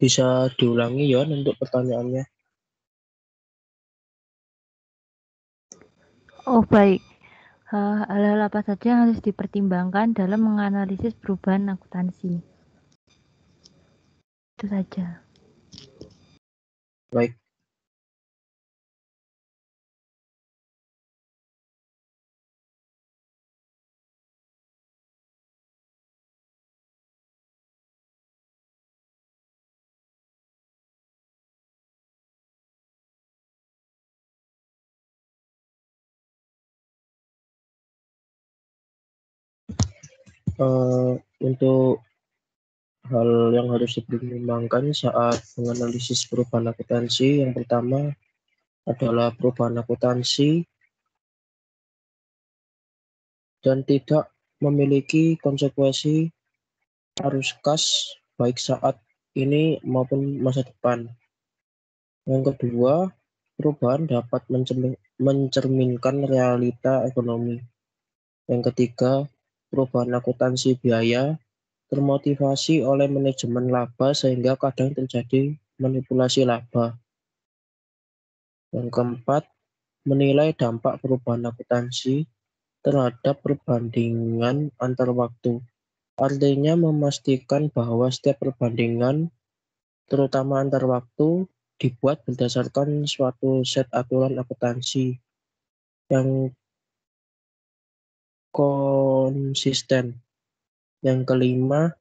Bisa diulangi, Yon, untuk pertanyaannya? Oh, baik. Hal-hal apa saja yang harus dipertimbangkan dalam menganalisis perubahan akuntansi? Itu saja. Baik. Uh, untuk hal yang harus dipertimbangkan saat menganalisis perubahan akuntansi yang pertama adalah perubahan akuntansi dan tidak memiliki konsekuensi arus kas baik saat ini maupun masa depan. Yang kedua, perubahan dapat mencerminkan realita ekonomi. Yang ketiga, perubahan akuntansi biaya termotivasi oleh manajemen laba sehingga kadang terjadi manipulasi laba. Yang keempat, menilai dampak perubahan akuntansi terhadap perbandingan antar waktu. Artinya memastikan bahwa setiap perbandingan, terutama antar waktu, dibuat berdasarkan suatu set aturan akuntansi yang konsisten. Yang kelima,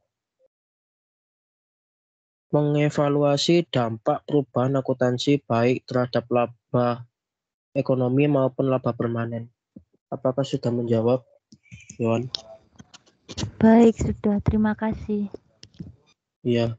mengevaluasi dampak perubahan akuntansi baik terhadap laba ekonomi maupun laba permanen. Apakah sudah menjawab, Yon? Baik, sudah. Terima kasih. Iya.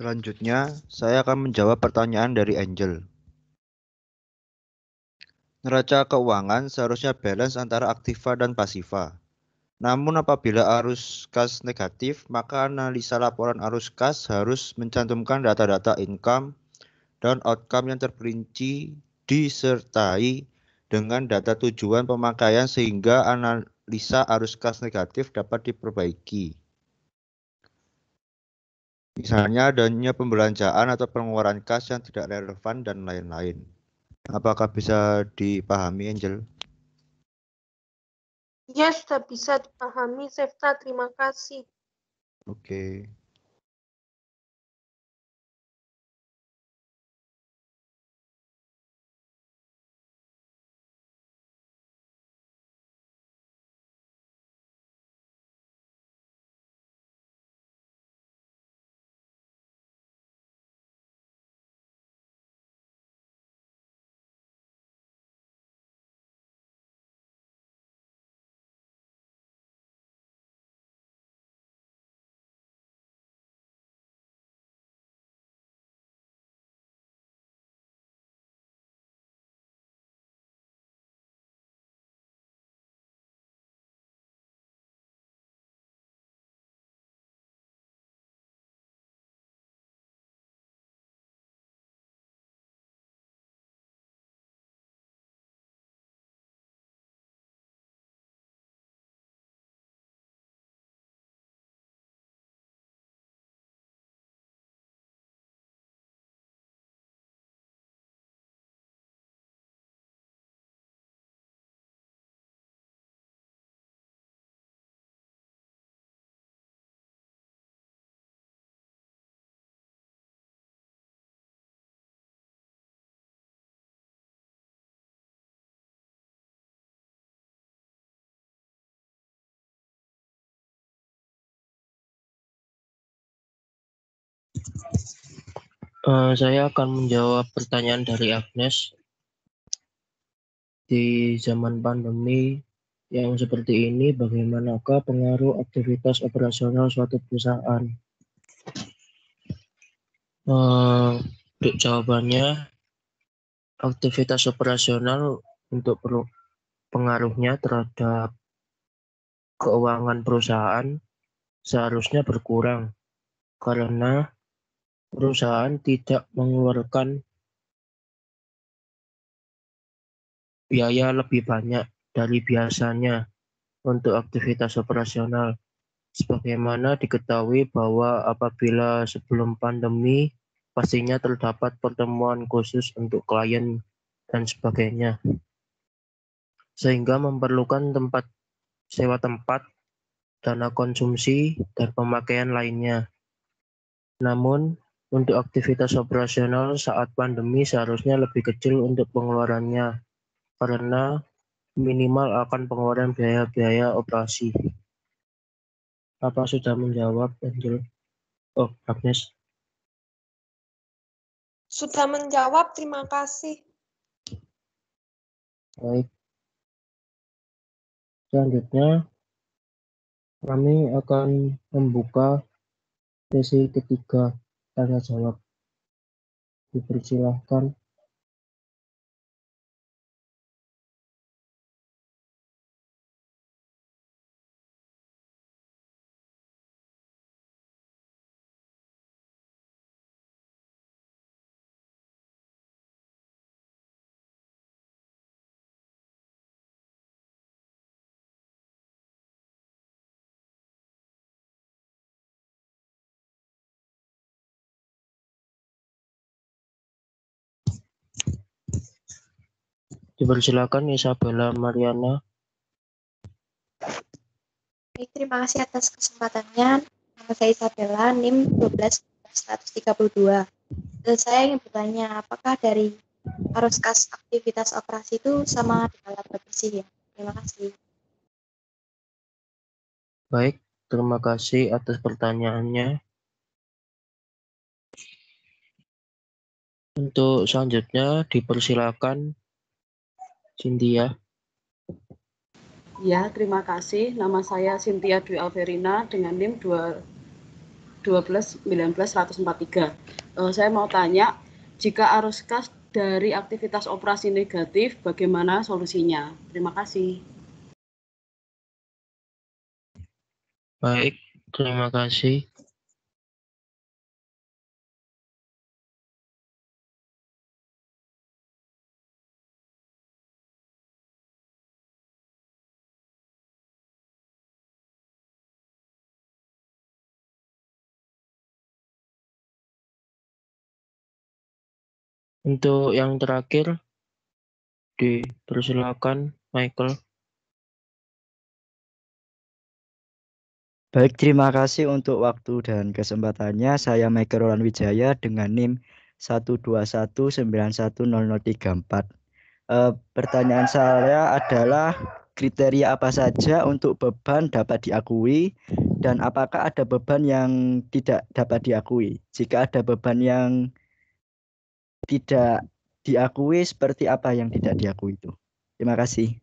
Selanjutnya, saya akan menjawab pertanyaan dari Angel. Neraca keuangan seharusnya balance antara aktiva dan pasiva. Namun apabila arus kas negatif, maka analisa laporan arus kas harus mencantumkan data-data income dan outcome yang terperinci disertai dengan data tujuan pemakaian sehingga analisa arus kas negatif dapat diperbaiki. Misalnya adanya pembelanjaan atau pengeluaran kas yang tidak relevan dan lain-lain. Apakah bisa dipahami, Angel? Ya, sudah bisa dipahami, Sefta. Terima kasih. Oke. Eh, saya akan menjawab pertanyaan dari Agnes. Di zaman pandemi yang seperti ini, bagaimanakah pengaruh aktivitas operasional suatu perusahaan? Eh, untuk jawabannya, aktivitas operasional untuk pengaruhnya terhadap keuangan perusahaan seharusnya berkurang karena perusahaan tidak mengeluarkan biaya lebih banyak dari biasanya untuk aktivitas operasional. Sebagaimana diketahui bahwa apabila sebelum pandemi pastinya terdapat pertemuan khusus untuk klien dan sebagainya. Sehingga memerlukan tempat sewa tempat, dana konsumsi, dan pemakaian lainnya. Namun, untuk aktivitas operasional saat pandemi seharusnya lebih kecil untuk pengeluarannya, karena minimal akan pengeluaran biaya-biaya operasi. Apa sudah menjawab, Angel? Oh, Agnes. Sudah menjawab, terima kasih. Baik. Selanjutnya, kami akan membuka sesi ketiga tanya jawab. Dipersilahkan. Dipersilakan Isabella Mariana. Baik, terima kasih atas kesempatannya. Nama saya Isabella, NIM 12132. Dan saya ingin bertanya, apakah dari arus kas aktivitas operasi itu sama dengan laba bersih ya? Terima kasih. Baik, terima kasih atas pertanyaannya. Untuk selanjutnya dipersilakan Cynthia. Ya, terima kasih. Nama saya Cynthia Dwi Alverina dengan NIM 1219143. Uh, saya mau tanya, jika arus kas dari aktivitas operasi negatif, bagaimana solusinya? Terima kasih. Baik, terima kasih. Untuk yang terakhir, dipersilakan Michael. Baik, terima kasih untuk waktu dan kesempatannya. Saya Michael Roland Wijaya dengan NIM 121910034. Eh, pertanyaan saya adalah kriteria apa saja untuk beban dapat diakui dan apakah ada beban yang tidak dapat diakui? Jika ada beban yang tidak diakui seperti apa yang tidak diakui itu? Terima kasih.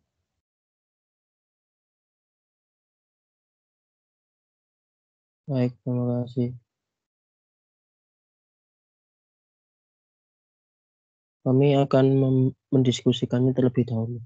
Baik, terima kasih. Kami akan mendiskusikannya terlebih dahulu.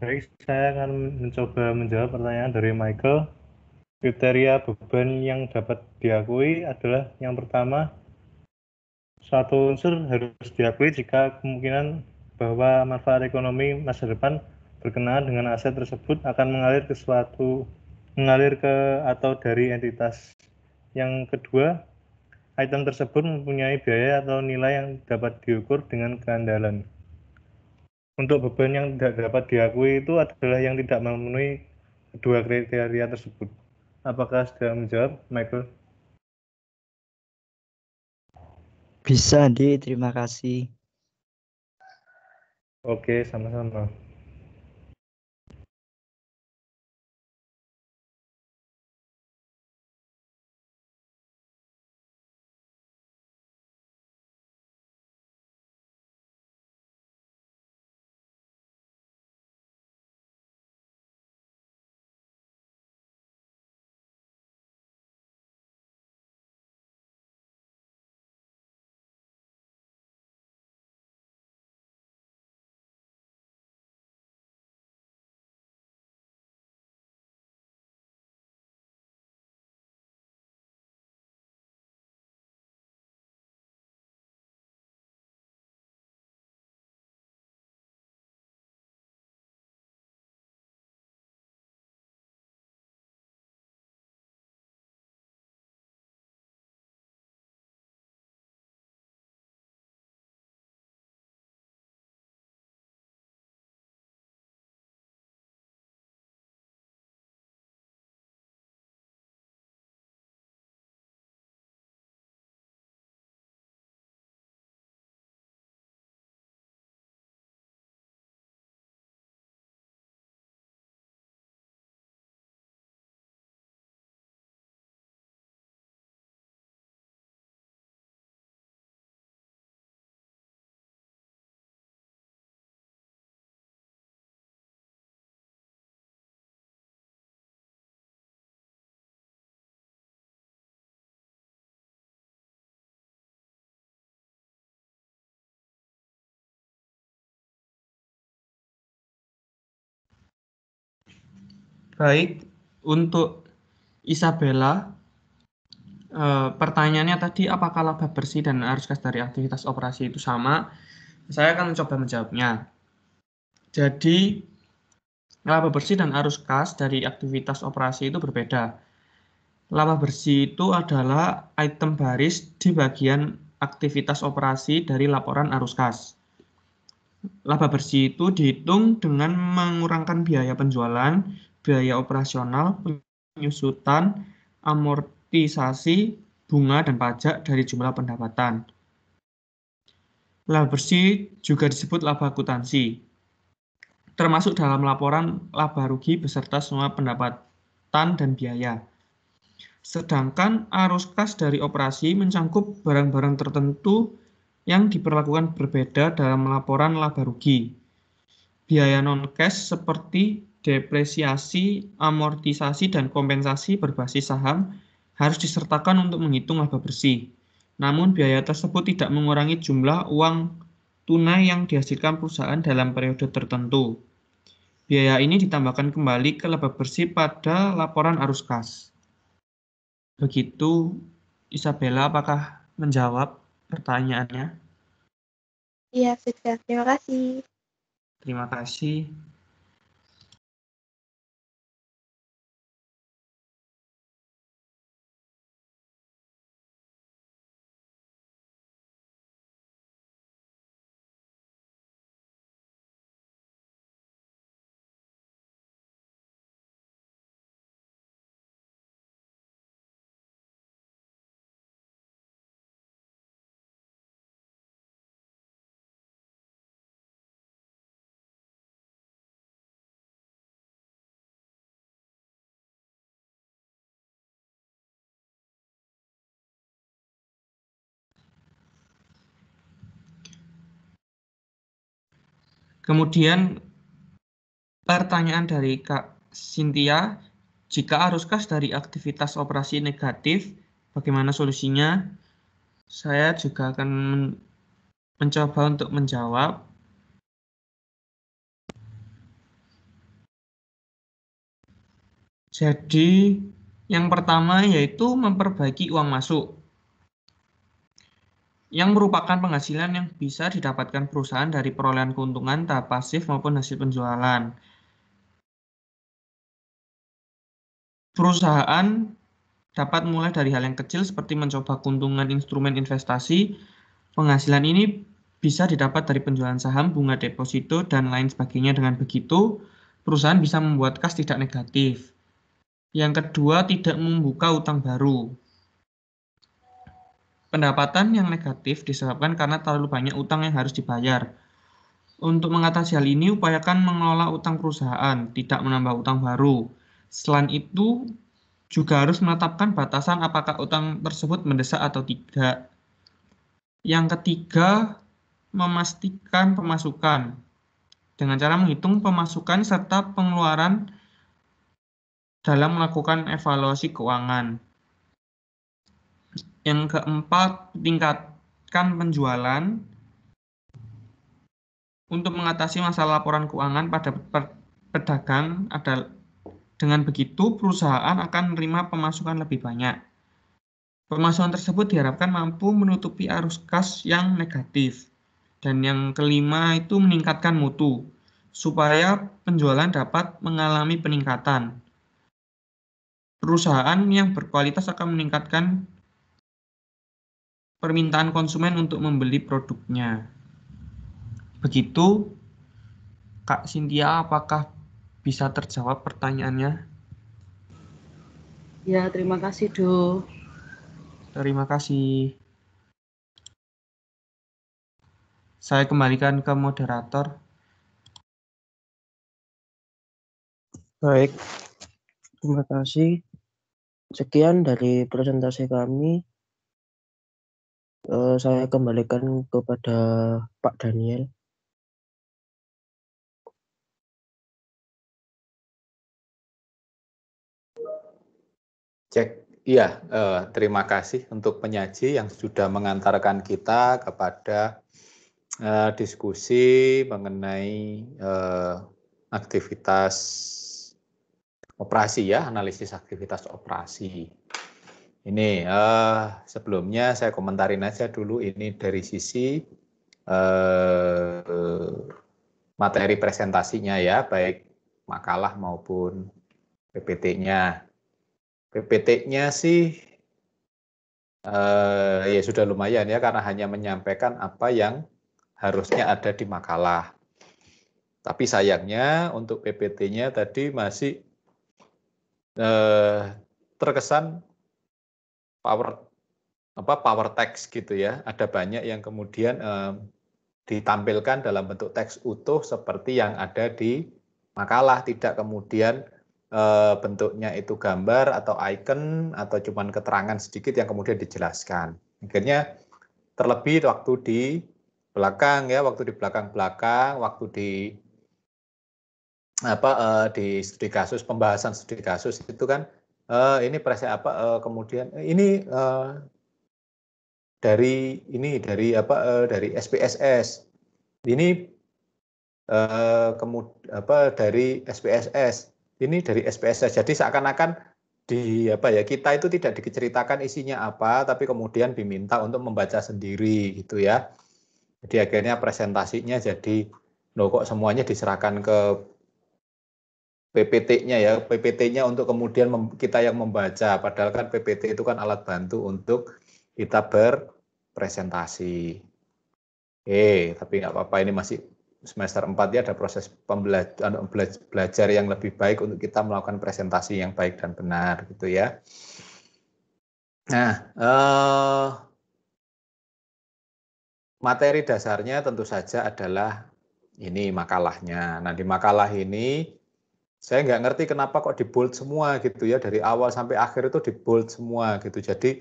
Baik, saya akan mencoba menjawab pertanyaan dari Michael. Kriteria beban yang dapat diakui adalah yang pertama, suatu unsur harus diakui jika kemungkinan bahwa manfaat ekonomi masa depan berkenaan dengan aset tersebut akan mengalir ke suatu mengalir ke atau dari entitas. Yang kedua, item tersebut mempunyai biaya atau nilai yang dapat diukur dengan keandalan. Untuk beban yang tidak dapat diakui itu adalah yang tidak memenuhi kedua kriteria tersebut. Apakah sudah menjawab, Michael? Bisa, Di. Terima kasih. Oke, sama-sama. Baik, untuk Isabella, eh, pertanyaannya tadi apakah laba bersih dan arus kas dari aktivitas operasi itu sama? Saya akan mencoba menjawabnya. Jadi, laba bersih dan arus kas dari aktivitas operasi itu berbeda. Laba bersih itu adalah item baris di bagian aktivitas operasi dari laporan arus kas. Laba bersih itu dihitung dengan mengurangkan biaya penjualan, biaya operasional, penyusutan, amortisasi, bunga, dan pajak dari jumlah pendapatan. Laba bersih juga disebut laba akuntansi, termasuk dalam laporan laba rugi beserta semua pendapatan dan biaya. Sedangkan arus kas dari operasi mencangkup barang-barang tertentu yang diperlakukan berbeda dalam laporan laba rugi. Biaya non-cash seperti depresiasi, amortisasi, dan kompensasi berbasis saham harus disertakan untuk menghitung laba bersih. Namun biaya tersebut tidak mengurangi jumlah uang tunai yang dihasilkan perusahaan dalam periode tertentu. Biaya ini ditambahkan kembali ke laba bersih pada laporan arus kas. Begitu, Isabella, apakah menjawab pertanyaannya? Iya, sudah. Terima kasih. Terima kasih. Kemudian pertanyaan dari Kak Cynthia, jika arus kas dari aktivitas operasi negatif, bagaimana solusinya? Saya juga akan mencoba untuk menjawab. Jadi, yang pertama yaitu memperbaiki uang masuk yang merupakan penghasilan yang bisa didapatkan perusahaan dari perolehan keuntungan tahap pasif maupun hasil penjualan. Perusahaan dapat mulai dari hal yang kecil seperti mencoba keuntungan instrumen investasi. Penghasilan ini bisa didapat dari penjualan saham, bunga deposito, dan lain sebagainya. Dengan begitu, perusahaan bisa membuat kas tidak negatif. Yang kedua, tidak membuka utang baru. Pendapatan yang negatif disebabkan karena terlalu banyak utang yang harus dibayar. Untuk mengatasi hal ini, upayakan mengelola utang perusahaan, tidak menambah utang baru. Selain itu, juga harus menetapkan batasan apakah utang tersebut mendesak atau tidak. Yang ketiga, memastikan pemasukan dengan cara menghitung pemasukan serta pengeluaran dalam melakukan evaluasi keuangan. Yang keempat, tingkatkan penjualan untuk mengatasi masalah laporan keuangan pada pedagang adalah dengan begitu perusahaan akan menerima pemasukan lebih banyak. Pemasukan tersebut diharapkan mampu menutupi arus kas yang negatif. Dan yang kelima itu meningkatkan mutu supaya penjualan dapat mengalami peningkatan. Perusahaan yang berkualitas akan meningkatkan permintaan konsumen untuk membeli produknya. Begitu, Kak Cynthia, apakah bisa terjawab pertanyaannya? Ya, terima kasih, Do. Terima kasih. Saya kembalikan ke moderator. Baik, terima kasih. Sekian dari presentasi kami. Uh, saya kembalikan kepada Pak Daniel. Cek, iya, eh, terima kasih untuk penyaji yang sudah mengantarkan kita kepada eh, diskusi mengenai eh, aktivitas operasi ya, analisis aktivitas operasi. Ini uh, sebelumnya saya komentarin aja dulu ini dari sisi uh, materi presentasinya ya, baik makalah maupun PPT-nya. PPT-nya sih uh, ya sudah lumayan ya karena hanya menyampaikan apa yang harusnya ada di makalah. Tapi sayangnya untuk PPT-nya tadi masih uh, terkesan power apa power text gitu ya. Ada banyak yang kemudian eh, ditampilkan dalam bentuk teks utuh seperti yang ada di makalah, tidak kemudian eh, bentuknya itu gambar atau icon atau cuman keterangan sedikit yang kemudian dijelaskan. Akhirnya terlebih waktu di belakang ya, waktu di belakang-belakang, waktu di apa eh, di studi kasus pembahasan studi kasus itu kan uh, ini presi apa? Uh, kemudian ini uh, dari ini dari apa? Uh, dari SPSS ini uh, kemudian apa dari SPSS ini dari SPSS jadi seakan-akan di apa ya kita itu tidak diceritakan isinya apa tapi kemudian diminta untuk membaca sendiri gitu ya. Jadi akhirnya presentasinya jadi loh kok semuanya diserahkan ke PPT-nya ya, PPT-nya untuk kemudian kita yang membaca, padahal kan PPT itu kan alat bantu untuk kita berpresentasi. Eh, tapi nggak apa-apa ini masih semester 4 ya ada proses pembelajaran belajar yang lebih baik untuk kita melakukan presentasi yang baik dan benar gitu ya. Nah, eh, materi dasarnya tentu saja adalah ini makalahnya. Nah, di makalah ini saya nggak ngerti kenapa kok di bold semua gitu ya. Dari awal sampai akhir itu di bold semua gitu. Jadi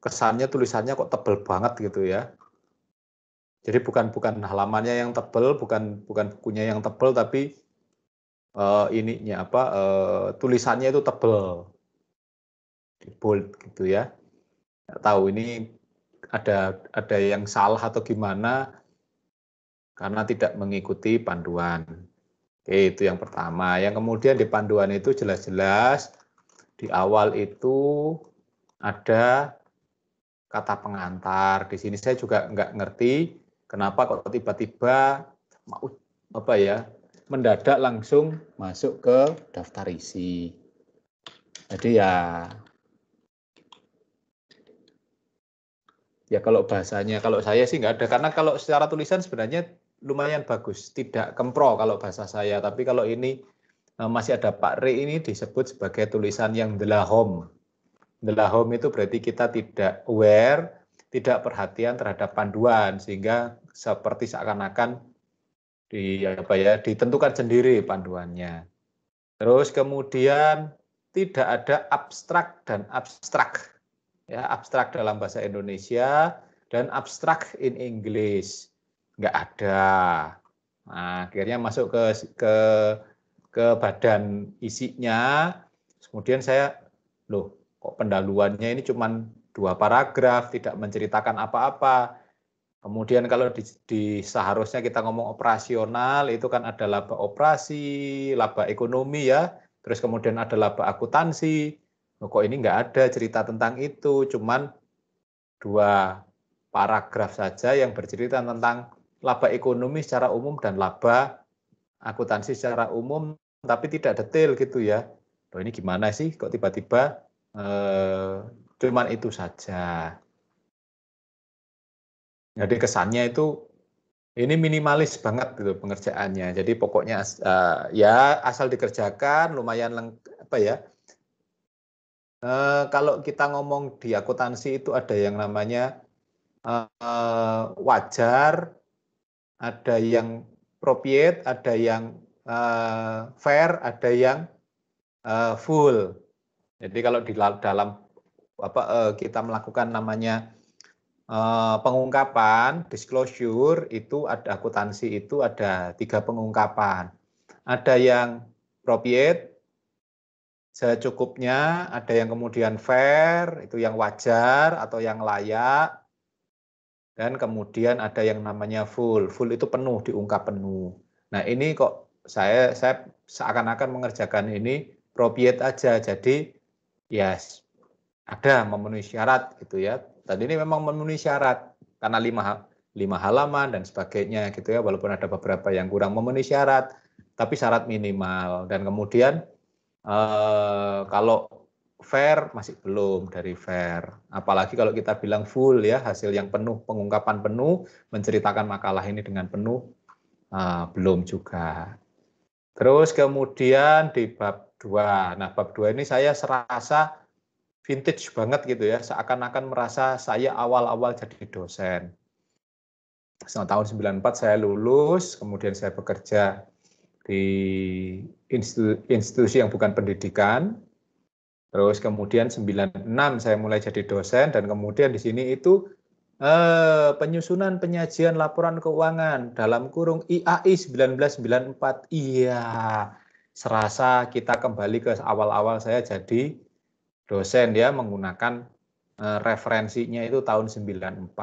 kesannya tulisannya kok tebel banget gitu ya. Jadi bukan bukan halamannya yang tebel bukan bukan bukunya yang tebel tapi uh, ininya apa uh, tulisannya itu tebel. Di bold gitu ya. Nggak tahu ini ada ada yang salah atau gimana. Karena tidak mengikuti panduan Oke, itu yang pertama. Yang kemudian di panduan itu jelas-jelas di awal itu ada kata pengantar. Di sini saya juga nggak ngerti kenapa kok tiba-tiba mau apa ya mendadak langsung masuk ke daftar isi. Jadi ya ya kalau bahasanya kalau saya sih nggak ada karena kalau secara tulisan sebenarnya lumayan bagus. Tidak kempro kalau bahasa saya. Tapi kalau ini eh, masih ada Pak Re ini disebut sebagai tulisan yang delahom delahom itu berarti kita tidak aware tidak perhatian terhadap panduan sehingga seperti seakan-akan di apa ya ditentukan sendiri panduannya. Terus kemudian tidak ada abstrak dan abstrak. Ya abstrak dalam bahasa Indonesia dan abstrak in English nggak ada. Nah, akhirnya masuk ke ke ke badan isinya. Kemudian saya, loh, kok pendahuluannya ini cuma dua paragraf, tidak menceritakan apa-apa. Kemudian kalau di, di seharusnya kita ngomong operasional itu kan ada laba operasi, laba ekonomi ya, terus kemudian ada laba akuntansi. Kok ini nggak ada cerita tentang itu, cuman dua paragraf saja yang bercerita tentang laba ekonomi secara umum dan laba akuntansi secara umum, tapi tidak detail gitu ya. Loh ini gimana sih kok tiba-tiba eh, cuman itu saja. Jadi kesannya itu ini minimalis banget gitu pengerjaannya. Jadi pokoknya uh, ya asal dikerjakan lumayan leng, apa ya. Uh, kalau kita ngomong di akuntansi itu ada yang namanya uh, wajar, ada yang propiet, ada yang uh, fair, ada yang uh, full. Jadi kalau di dalam apa uh, kita melakukan namanya uh, pengungkapan disclosure itu ada akuntansi itu ada tiga pengungkapan. Ada yang propiet secukupnya, ada yang kemudian fair itu yang wajar atau yang layak, dan kemudian ada yang namanya full. Full itu penuh, diungkap penuh. Nah ini kok saya saya seakan-akan mengerjakan ini propiet aja. Jadi ya yes, ada memenuhi syarat gitu ya. Tadi ini memang memenuhi syarat karena lima lima halaman dan sebagainya gitu ya. Walaupun ada beberapa yang kurang memenuhi syarat, tapi syarat minimal. Dan kemudian eh, kalau fair masih belum dari fair. Apalagi kalau kita bilang full ya, hasil yang penuh, pengungkapan penuh, menceritakan makalah ini dengan penuh, uh, belum juga. Terus kemudian di bab 2. Nah, bab 2 ini saya serasa vintage banget gitu ya, seakan-akan merasa saya awal-awal jadi dosen. Setelah tahun 94 saya lulus, kemudian saya bekerja di institusi yang bukan pendidikan, Terus kemudian 96 saya mulai jadi dosen dan kemudian di sini itu eh, penyusunan penyajian laporan keuangan dalam kurung IAI 1994. Iya, serasa kita kembali ke awal-awal saya jadi dosen ya menggunakan eh, referensinya itu tahun 94.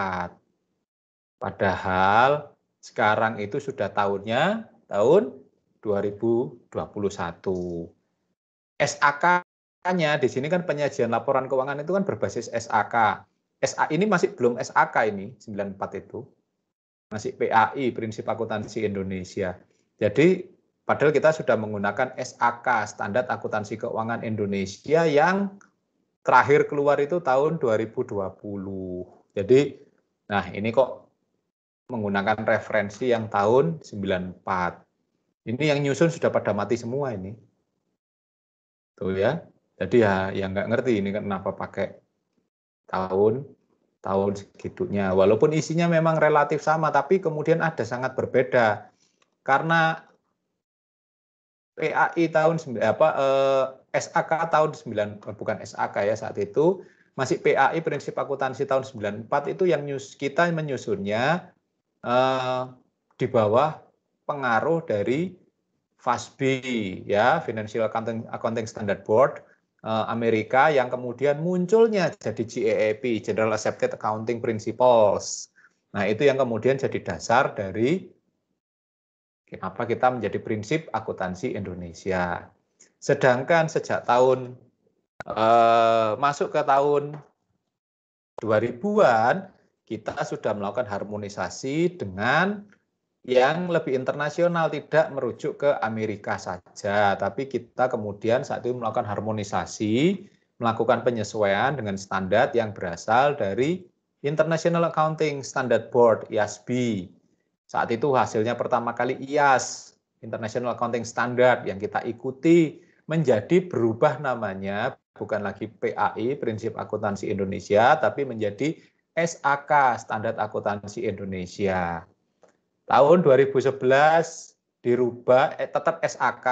Padahal sekarang itu sudah tahunnya tahun 2021. SAK Makanya di sini kan penyajian laporan keuangan itu kan berbasis SAK. SA ini masih belum SAK ini 94 itu. Masih PAI prinsip akuntansi Indonesia. Jadi padahal kita sudah menggunakan SAK standar akuntansi keuangan Indonesia yang terakhir keluar itu tahun 2020. Jadi nah ini kok menggunakan referensi yang tahun 94. Ini yang nyusun sudah pada mati semua ini. Tuh ya. Jadi ya yang nggak ngerti ini kenapa pakai tahun tahun segitunya. Walaupun isinya memang relatif sama, tapi kemudian ada sangat berbeda karena PAI tahun apa eh, SAK tahun 9 eh, bukan SAK ya saat itu masih PAI prinsip akuntansi tahun 94 itu yang nyus, kita menyusunnya eh, di bawah pengaruh dari FASB ya Financial Accounting, Accounting Standard Board Eh, Amerika yang kemudian munculnya jadi GAAP, General Accepted Accounting Principles. Nah, itu yang kemudian jadi dasar dari kenapa kita menjadi prinsip akuntansi Indonesia. Sedangkan sejak tahun eh, masuk ke tahun 2000-an kita sudah melakukan harmonisasi dengan yang lebih internasional tidak merujuk ke Amerika saja, tapi kita kemudian saat itu melakukan harmonisasi, melakukan penyesuaian dengan standar yang berasal dari International Accounting Standard Board IASB. Saat itu hasilnya pertama kali IAS International Accounting Standard yang kita ikuti menjadi berubah namanya bukan lagi PAI Prinsip Akuntansi Indonesia tapi menjadi SAK Standar Akuntansi Indonesia. Tahun 2011 dirubah eh, tetap SAK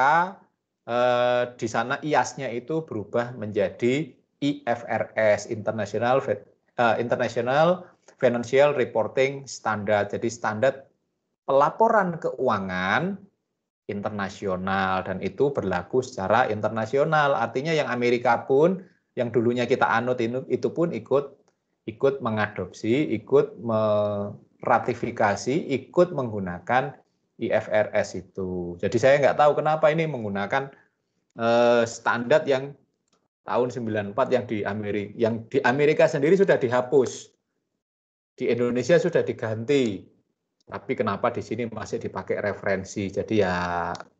eh, di sana IAS-nya itu berubah menjadi IFRS International eh, International Financial Reporting Standard. Jadi standar pelaporan keuangan internasional dan itu berlaku secara internasional. Artinya yang Amerika pun yang dulunya kita anut itu pun ikut ikut mengadopsi, ikut meratifikasi, ikut menggunakan IFRS itu. Jadi saya nggak tahu kenapa ini menggunakan eh, standar yang tahun 94 yang di Amerika yang di Amerika sendiri sudah dihapus. Di Indonesia sudah diganti tapi kenapa di sini masih dipakai referensi jadi ya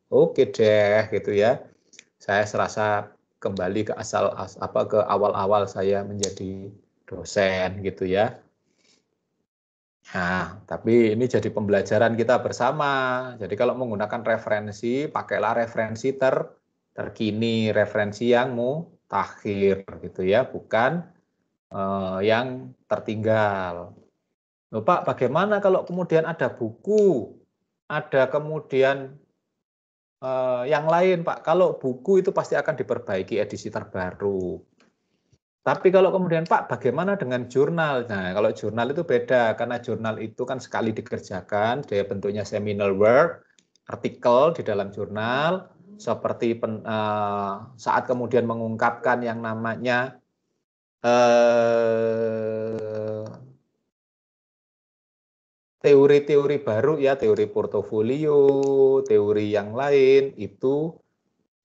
oke okay deh gitu ya saya serasa kembali ke asal as, apa ke awal-awal saya menjadi dosen gitu ya Nah, tapi ini jadi pembelajaran kita bersama. Jadi kalau menggunakan referensi, pakailah referensi ter terkini, referensi yang mutakhir gitu ya, bukan uh, yang tertinggal. Loh, Pak, bagaimana kalau kemudian ada buku, ada kemudian eh, yang lain, Pak? Kalau buku itu pasti akan diperbaiki edisi terbaru. Tapi kalau kemudian Pak, bagaimana dengan jurnal? Nah, kalau jurnal itu beda karena jurnal itu kan sekali dikerjakan, dia bentuknya seminal work, artikel di dalam jurnal, seperti pen, uh, saat kemudian mengungkapkan yang namanya uh, teori-teori baru ya, teori portofolio, teori yang lain itu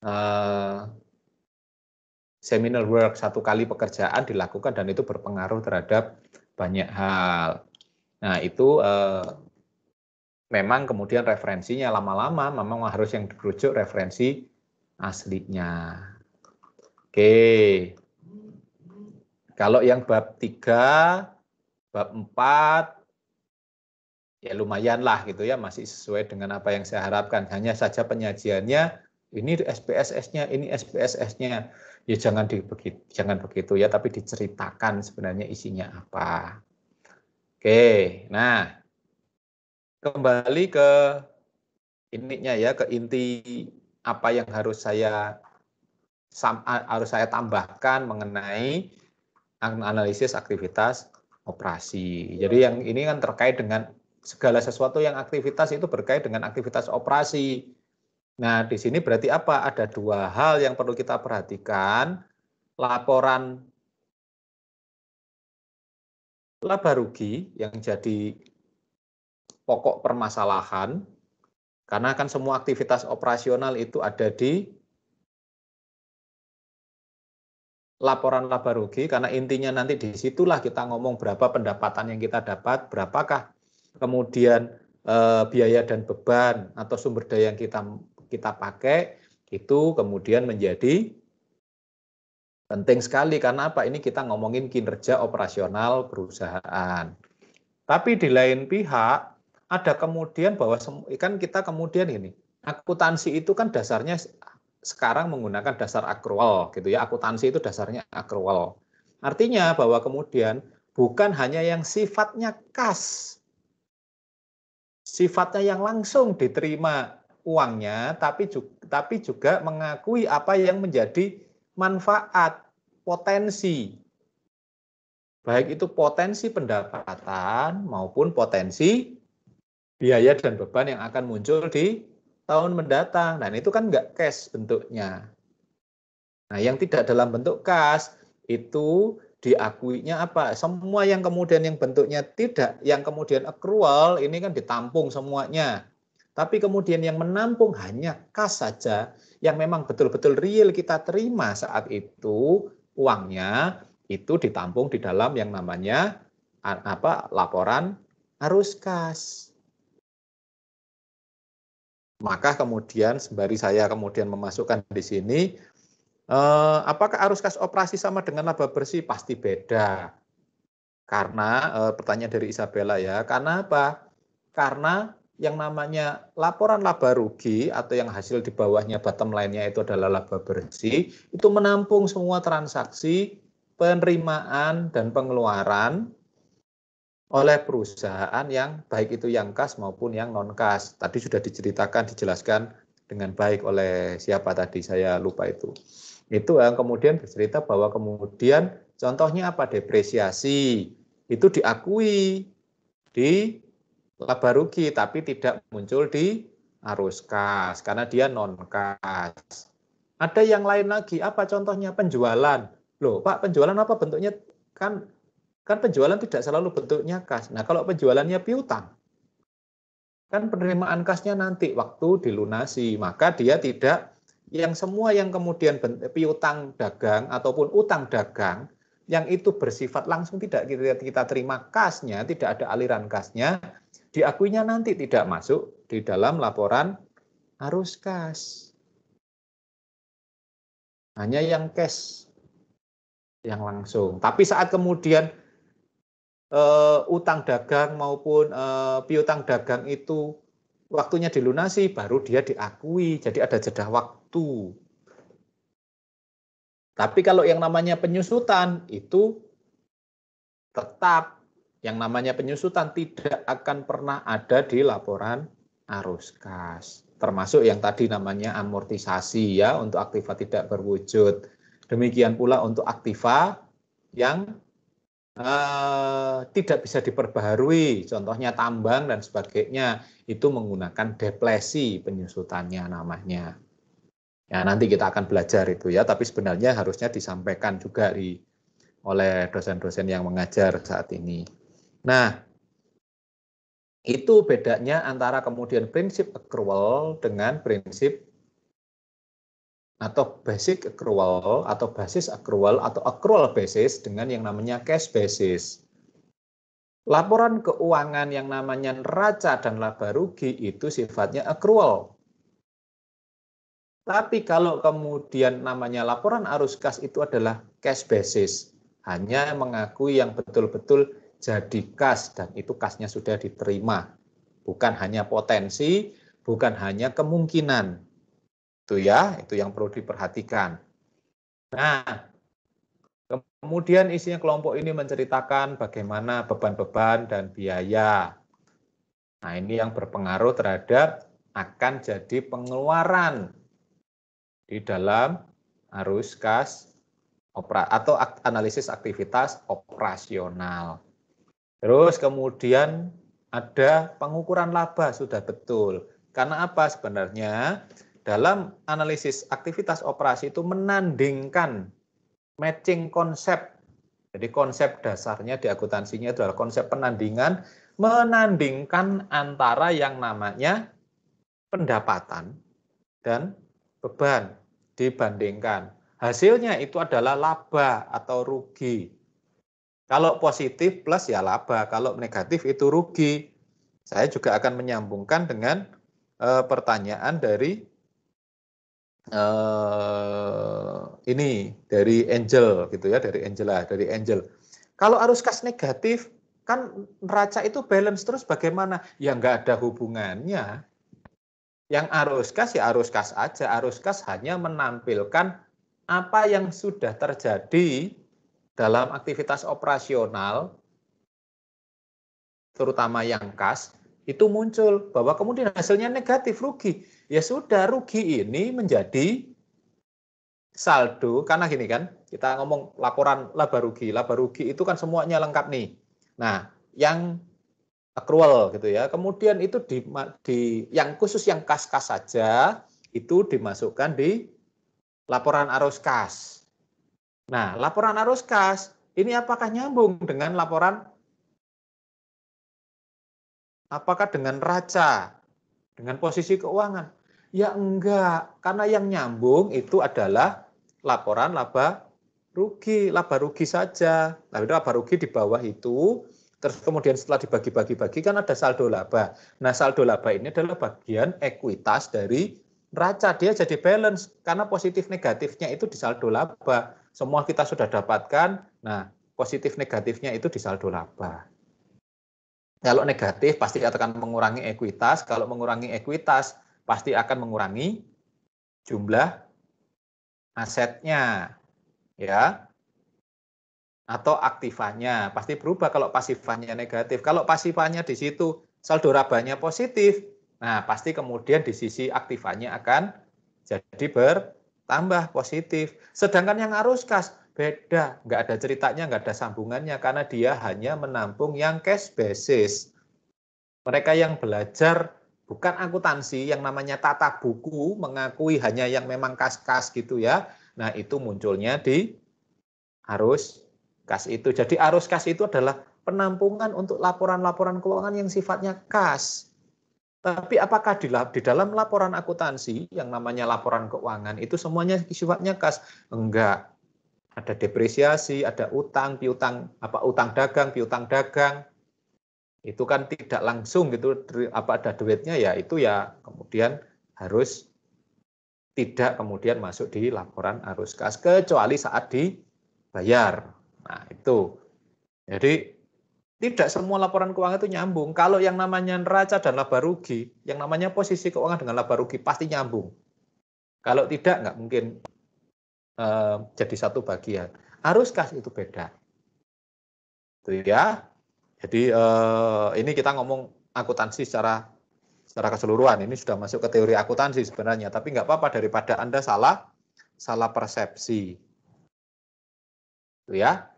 uh, seminal work satu kali pekerjaan dilakukan dan itu berpengaruh terhadap banyak hal. Nah itu uh, memang kemudian referensinya lama-lama memang harus yang dirujuk referensi aslinya. Oke. Kalau yang bab 3, bab 4, ya lumayan lah gitu ya masih sesuai dengan apa yang saya harapkan hanya saja penyajiannya ini SPSS-nya ini SPSS-nya ya jangan di jangan begitu ya tapi diceritakan sebenarnya isinya apa oke nah kembali ke ininya ya ke inti apa yang harus saya harus saya tambahkan mengenai analisis aktivitas operasi. Jadi yang ini kan terkait dengan segala sesuatu yang aktivitas itu berkait dengan aktivitas operasi. Nah, di sini berarti apa? Ada dua hal yang perlu kita perhatikan. Laporan laba rugi yang jadi pokok permasalahan, karena kan semua aktivitas operasional itu ada di laporan laba rugi, karena intinya nanti di situlah kita ngomong berapa pendapatan yang kita dapat, berapakah kemudian eh, biaya dan beban atau sumber daya yang kita kita pakai itu kemudian menjadi penting sekali karena apa? Ini kita ngomongin kinerja operasional perusahaan. Tapi di lain pihak ada kemudian bahwa kan kita kemudian ini akuntansi itu kan dasarnya sekarang menggunakan dasar akrual gitu ya. Akuntansi itu dasarnya akrual. Artinya bahwa kemudian bukan hanya yang sifatnya kas sifatnya yang langsung diterima uangnya, tapi juga, tapi juga mengakui apa yang menjadi manfaat, potensi. Baik itu potensi pendapatan maupun potensi biaya dan beban yang akan muncul di tahun mendatang. Nah itu kan nggak cash bentuknya. Nah yang tidak dalam bentuk kas itu diakuinya apa? Semua yang kemudian yang bentuknya tidak, yang kemudian accrual ini kan ditampung semuanya. Tapi kemudian yang menampung hanya kas saja, yang memang betul-betul real kita terima saat itu uangnya itu ditampung di dalam yang namanya apa laporan arus kas. Maka kemudian sembari saya kemudian memasukkan di sini eh, apakah arus kas operasi sama dengan laba bersih? Pasti beda. Karena eh, pertanyaan dari Isabella ya, karena apa? Karena yang namanya laporan laba rugi atau yang hasil di bawahnya bottom line-nya itu adalah laba bersih, itu menampung semua transaksi penerimaan dan pengeluaran oleh perusahaan yang baik itu yang kas maupun yang non kas. Tadi sudah diceritakan, dijelaskan dengan baik oleh siapa tadi saya lupa itu. Itu yang kemudian bercerita bahwa kemudian contohnya apa depresiasi itu diakui di laba rugi tapi tidak muncul di arus kas karena dia non kas. Ada yang lain lagi, apa contohnya penjualan. Loh, Pak, penjualan apa bentuknya? Kan kan penjualan tidak selalu bentuknya kas. Nah, kalau penjualannya piutang, kan penerimaan kasnya nanti waktu dilunasi, maka dia tidak yang semua yang kemudian piutang dagang ataupun utang dagang yang itu bersifat langsung tidak kita, terima kasnya, tidak ada aliran kasnya, diakuinya nanti tidak masuk di dalam laporan arus kas. Hanya yang cash yang langsung. Tapi saat kemudian uh, utang dagang maupun uh, piutang dagang itu waktunya dilunasi baru dia diakui. Jadi ada jeda waktu. Tapi kalau yang namanya penyusutan itu tetap yang namanya penyusutan tidak akan pernah ada di laporan arus kas. Termasuk yang tadi namanya amortisasi ya untuk aktiva tidak berwujud. Demikian pula untuk aktiva yang uh, tidak bisa diperbaharui, contohnya tambang dan sebagainya, itu menggunakan deplesi penyusutannya namanya. Ya, nanti kita akan belajar itu ya, tapi sebenarnya harusnya disampaikan juga di oleh dosen-dosen yang mengajar saat ini. Nah, itu bedanya antara kemudian prinsip accrual dengan prinsip atau basic accrual atau basis accrual atau accrual basis dengan yang namanya cash basis. Laporan keuangan yang namanya neraca dan laba rugi itu sifatnya accrual. Tapi kalau kemudian namanya laporan arus kas itu adalah cash basis, hanya mengakui yang betul-betul jadi kas dan itu kasnya sudah diterima. Bukan hanya potensi, bukan hanya kemungkinan, itu ya, itu yang perlu diperhatikan. Nah, kemudian isinya kelompok ini menceritakan bagaimana beban-beban dan biaya. Nah, ini yang berpengaruh terhadap akan jadi pengeluaran di dalam arus kas opera atau analisis aktivitas operasional. Terus kemudian ada pengukuran laba sudah betul. Karena apa sebenarnya? dalam analisis aktivitas operasi itu menandingkan matching konsep. Jadi konsep dasarnya di akuntansinya adalah konsep penandingan, menandingkan antara yang namanya pendapatan dan beban dibandingkan. Hasilnya itu adalah laba atau rugi. Kalau positif plus ya laba, kalau negatif itu rugi. Saya juga akan menyambungkan dengan e, pertanyaan dari uh, ini dari Angel gitu ya, dari Angela, dari Angel. Kalau arus kas negatif, kan neraca itu balance terus bagaimana? Ya nggak ada hubungannya. Yang arus kas ya arus kas aja. Arus kas hanya menampilkan apa yang sudah terjadi dalam aktivitas operasional, terutama yang kas, itu muncul bahwa kemudian hasilnya negatif rugi. Ya sudah rugi ini menjadi saldo. Karena gini kan kita ngomong laporan laba rugi. Laba rugi itu kan semuanya lengkap nih. Nah yang accrual gitu ya kemudian itu di, di yang khusus yang kas-kas saja itu dimasukkan di laporan arus kas nah laporan arus kas ini apakah nyambung dengan laporan apakah dengan raca dengan posisi keuangan? Ya enggak, karena yang nyambung itu adalah laporan laba rugi, laba rugi saja. Nah, itu laba rugi di bawah itu, terus kemudian setelah dibagi-bagi-bagi kan ada saldo laba. Nah, saldo laba ini adalah bagian ekuitas dari neraca. Dia jadi balance karena positif negatifnya itu di saldo laba. Semua kita sudah dapatkan. Nah, positif negatifnya itu di saldo laba. Kalau negatif pasti akan mengurangi ekuitas. Kalau mengurangi ekuitas pasti akan mengurangi jumlah asetnya ya atau aktifannya pasti berubah kalau pasifannya negatif. Kalau pasifannya di situ saldo rabanya positif nah pasti kemudian di sisi aktifannya akan jadi bertambah positif. Sedangkan yang arus kas beda. Nggak ada ceritanya nggak ada sambungannya karena dia hanya menampung yang cash basis. Mereka yang belajar bukan akuntansi yang namanya tata buku mengakui hanya yang memang kas-kas gitu ya. Nah, itu munculnya di arus kas itu. Jadi arus kas itu adalah penampungan untuk laporan-laporan keuangan yang sifatnya kas. Tapi apakah di, di dalam laporan akuntansi yang namanya laporan keuangan itu semuanya sifatnya kas? Enggak. Ada depresiasi, ada utang, piutang apa utang dagang, piutang dagang, itu kan tidak langsung gitu apa ada duitnya ya itu ya kemudian harus tidak kemudian masuk di laporan arus kas kecuali saat dibayar. Nah, itu. Jadi tidak semua laporan keuangan itu nyambung. Kalau yang namanya neraca dan laba rugi, yang namanya posisi keuangan dengan laba rugi pasti nyambung. Kalau tidak nggak mungkin eh, jadi satu bagian. Arus kas itu beda. Itu ya. Jadi eh, ini kita ngomong akuntansi secara secara keseluruhan. Ini sudah masuk ke teori akuntansi sebenarnya, tapi nggak apa-apa daripada Anda salah salah persepsi. Itu ya.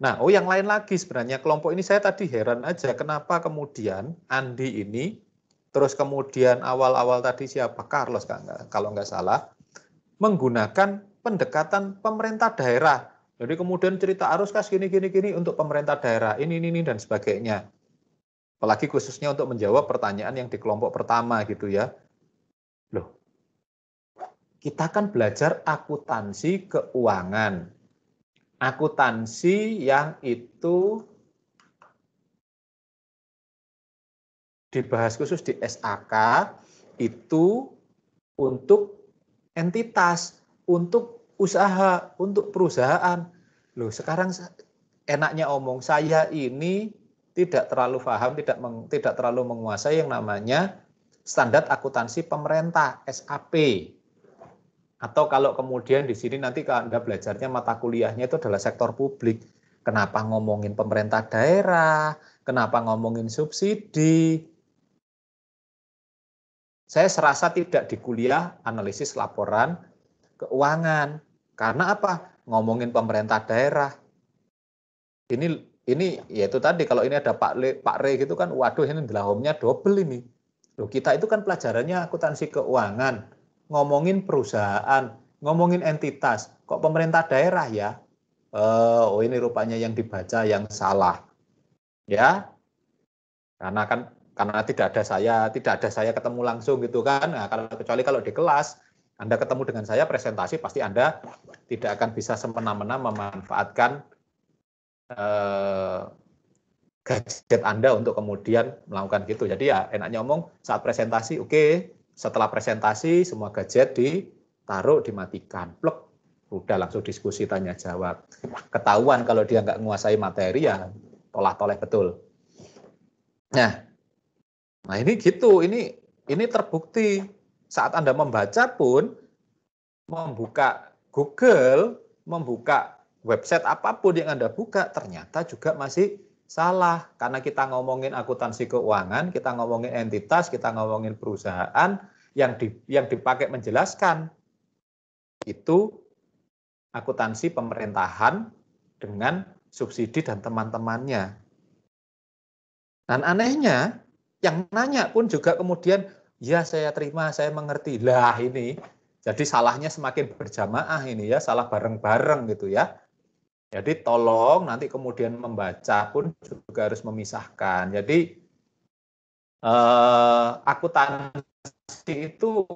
Nah, oh yang lain lagi sebenarnya kelompok ini saya tadi heran aja kenapa kemudian Andi ini terus kemudian awal-awal tadi siapa Carlos kalau nggak salah menggunakan pendekatan pemerintah daerah jadi kemudian cerita arus kas gini gini gini untuk pemerintah daerah ini ini, ini dan sebagainya. Apalagi khususnya untuk menjawab pertanyaan yang di kelompok pertama gitu ya. Loh, kita kan belajar akuntansi keuangan. Akuntansi yang itu dibahas khusus di SAK itu untuk entitas, untuk usaha, untuk perusahaan. Loh, sekarang enaknya omong saya ini tidak terlalu paham, tidak meng, tidak terlalu menguasai yang namanya standar akuntansi pemerintah SAP. Atau kalau kemudian di sini nanti kalau Anda belajarnya mata kuliahnya itu adalah sektor publik. Kenapa ngomongin pemerintah daerah? Kenapa ngomongin subsidi? Saya serasa tidak di kuliah analisis laporan keuangan. Karena apa? Ngomongin pemerintah daerah. Ini ini yaitu tadi kalau ini ada Pak Le, Pak Re gitu kan, waduh ini delahomnya double ini. Loh, kita itu kan pelajarannya akuntansi keuangan, ngomongin perusahaan, ngomongin entitas. Kok pemerintah daerah ya? Uh, oh ini rupanya yang dibaca yang salah. Ya. Karena kan karena tidak ada saya, tidak ada saya ketemu langsung gitu kan. Nah, kalau kecuali kalau di kelas anda ketemu dengan saya presentasi pasti Anda tidak akan bisa semena-mena memanfaatkan eh, gadget Anda untuk kemudian melakukan gitu. Jadi ya enaknya ngomong saat presentasi, oke, okay, setelah presentasi semua gadget ditaruh, dimatikan, plek, udah langsung diskusi tanya jawab. Ketahuan kalau dia nggak menguasai materi ya tolah-toleh betul. Nah, nah ini gitu, ini ini terbukti saat Anda membaca pun, membuka Google, membuka website apa pun yang Anda buka, ternyata juga masih salah. Karena kita ngomongin akuntansi keuangan, kita ngomongin entitas, kita ngomongin perusahaan, yang di, yang dipakai menjelaskan itu akuntansi pemerintahan dengan subsidi dan teman-temannya. Dan anehnya, yang nanya pun juga kemudian ya saya terima, saya mengerti. Lah ini, jadi salahnya semakin berjamaah ini ya, salah bareng-bareng gitu ya. Jadi tolong nanti kemudian membaca pun juga harus memisahkan. Jadi eh, akuntansi itu